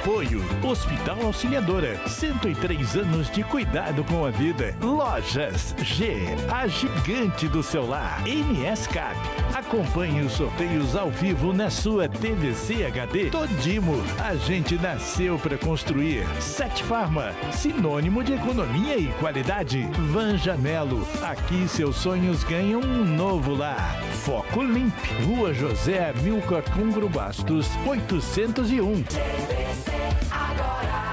Apoio Hospital Auxiliadora. 103 anos de cuidado com a vida. Lojas G, a gigante do celular. MS Cap. Acompanhe os sorteios ao vivo na sua TVC HD. Todimo, a gente nasceu para construir. Sete Farma, sinônimo de economia e qualidade. Vanja Melo, aqui seus sonhos ganham um novo lar. Foco Limp, Rua José Milcar Cungro Bastos, 801 agora.